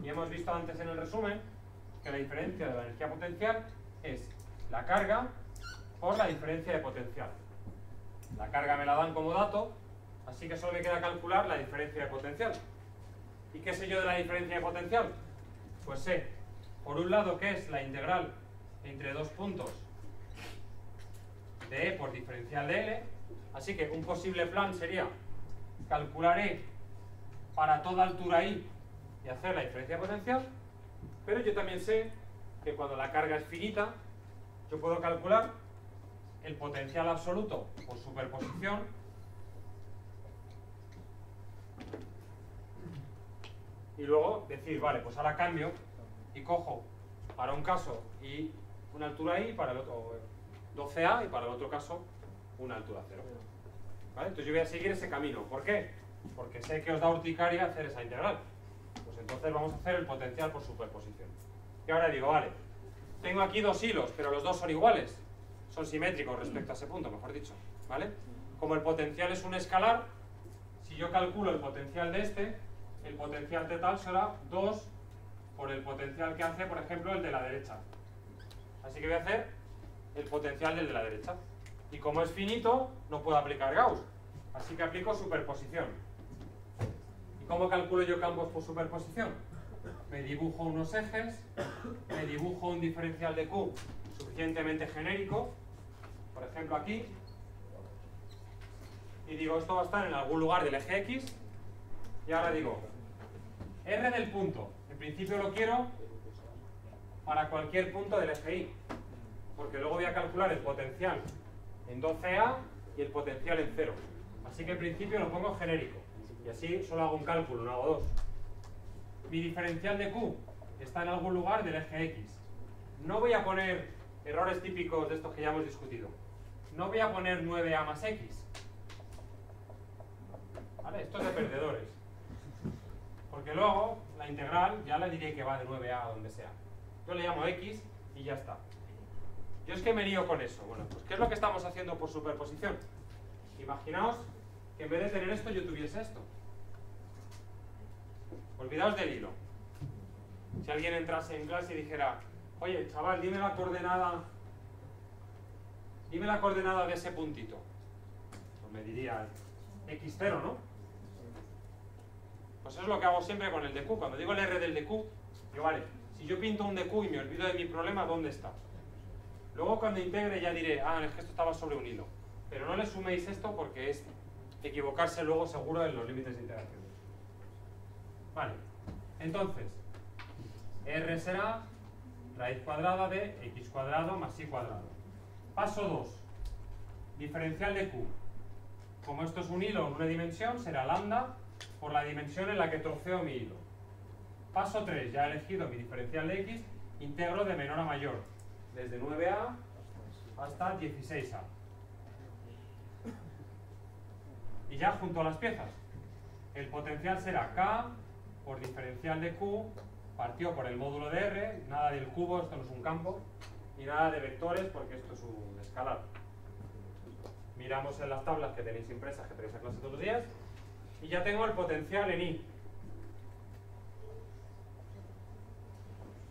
Y hemos visto antes en el resumen que la diferencia de la energía potencial es la carga por la diferencia de potencial. La carga me la dan como dato, así que solo me queda calcular la diferencia de potencial. ¿Y qué sé yo de la diferencia de potencial? Pues sé, por un lado, que es la integral entre dos puntos de E por diferencial de L. Así que un posible plan sería calcular E para toda altura I y hacer la diferencia potencial. Pero yo también sé que cuando la carga es finita, yo puedo calcular el potencial absoluto por superposición y luego decir, vale, pues ahora cambio y cojo para un caso y una altura i, para el otro 12a y para el otro caso una altura 0. ¿Vale? Entonces yo voy a seguir ese camino. ¿Por qué? Porque sé que os da urticaria hacer esa integral. Pues entonces vamos a hacer el potencial por superposición. Y ahora digo, vale, tengo aquí dos hilos, pero los dos son iguales. Son simétricos respecto a ese punto, mejor dicho. ¿Vale? Como el potencial es un escalar, si yo calculo el potencial de este, el potencial total será 2 por el potencial que hace, por ejemplo, el de la derecha. Así que voy a hacer el potencial del de la derecha. Y como es finito, no puedo aplicar Gauss. Así que aplico superposición. ¿Y cómo calculo yo campos por superposición? Me dibujo unos ejes, me dibujo un diferencial de Q suficientemente genérico, por ejemplo aquí, y digo, esto va a estar en algún lugar del eje X, y ahora digo, R del punto, en principio lo quiero para cualquier punto del eje Y, porque luego voy a calcular el potencial en 12A y el potencial en 0. Así que en principio lo pongo genérico, y así solo hago un cálculo, no hago dos. Mi diferencial de Q está en algún lugar del eje X. No voy a poner errores típicos de estos que ya hemos discutido. No voy a poner 9A más X. ¿Vale? Esto es de perdedores. Porque luego la integral ya le diré que va de 9A a donde sea. Yo le llamo X y ya está. Yo es que me lío con eso. Bueno, pues ¿qué es lo que estamos haciendo por superposición? Imaginaos que en vez de tener esto yo tuviese esto. Olvidaos del hilo. Si alguien entrase en clase y dijera, oye, chaval, dime la coordenada, dime la coordenada de ese puntito. Pues me diría x0, ¿no? Pues eso es lo que hago siempre con el dq. Cuando digo el r del dq, yo vale, si yo pinto un dq y me olvido de mi problema, ¿dónde está? Luego cuando integre ya diré, ah, es que esto estaba sobre un hilo. Pero no le suméis esto porque es equivocarse luego seguro en los límites de integración. Vale, entonces, r será raíz cuadrada de x cuadrado más y cuadrado. Paso 2, diferencial de q. Como esto es un hilo en una dimensión, será lambda por la dimensión en la que troceo mi hilo. Paso 3, ya he elegido mi diferencial de x, integro de menor a mayor, desde 9a hasta 16a. Y ya junto a las piezas, el potencial será k por diferencial de q partido por el módulo de r, nada del cubo, esto no es un campo, y nada de vectores porque esto es un escalar. miramos en las tablas que tenéis impresas, que tenéis a clase todos los días, y ya tengo el potencial en I.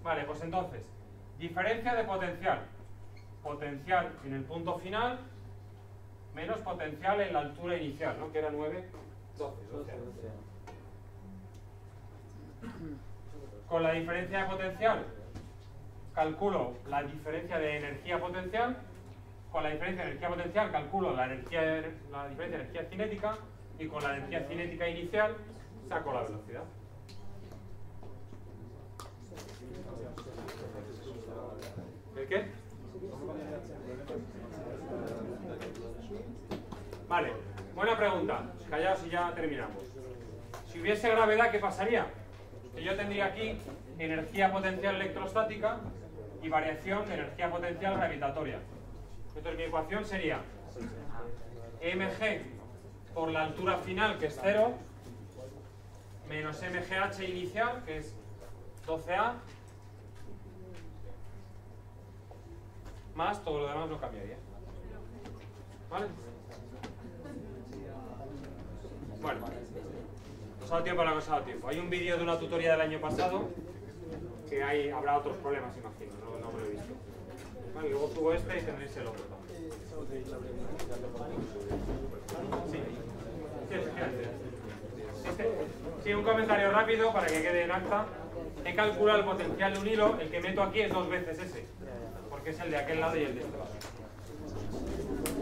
Vale, pues entonces, diferencia de potencial. Potencial en el punto final menos potencial en la altura inicial, ¿no? Que era 9, 12. 12. Con la diferencia de potencial calculo la diferencia de energía potencial. Con la diferencia de energía potencial calculo la, energía, la diferencia de energía cinética. Y con la energía cinética inicial saco la velocidad. ¿El qué? Vale, buena pregunta. Callaos y ya terminamos. Si hubiese gravedad, ¿qué pasaría? Que yo tendría aquí energía potencial electrostática y variación de energía potencial gravitatoria. Entonces mi ecuación sería mg por la altura final, que es 0, menos mgh inicial, que es 12a, más todo lo demás no cambiaría. ¿Vale? Bueno, nos ha dado tiempo a la cosa dado tiempo. Hay un vídeo de una tutoría del año pasado que hay, habrá otros problemas, imagino, no, no lo he visto. Luego subo este y tendréis el otro también. Sí. Este- sí, un comentario rápido para que quede en acta. He calculado el potencial de un hilo, el que meto aquí es dos veces ese, porque es el de aquel lado y el de este lado.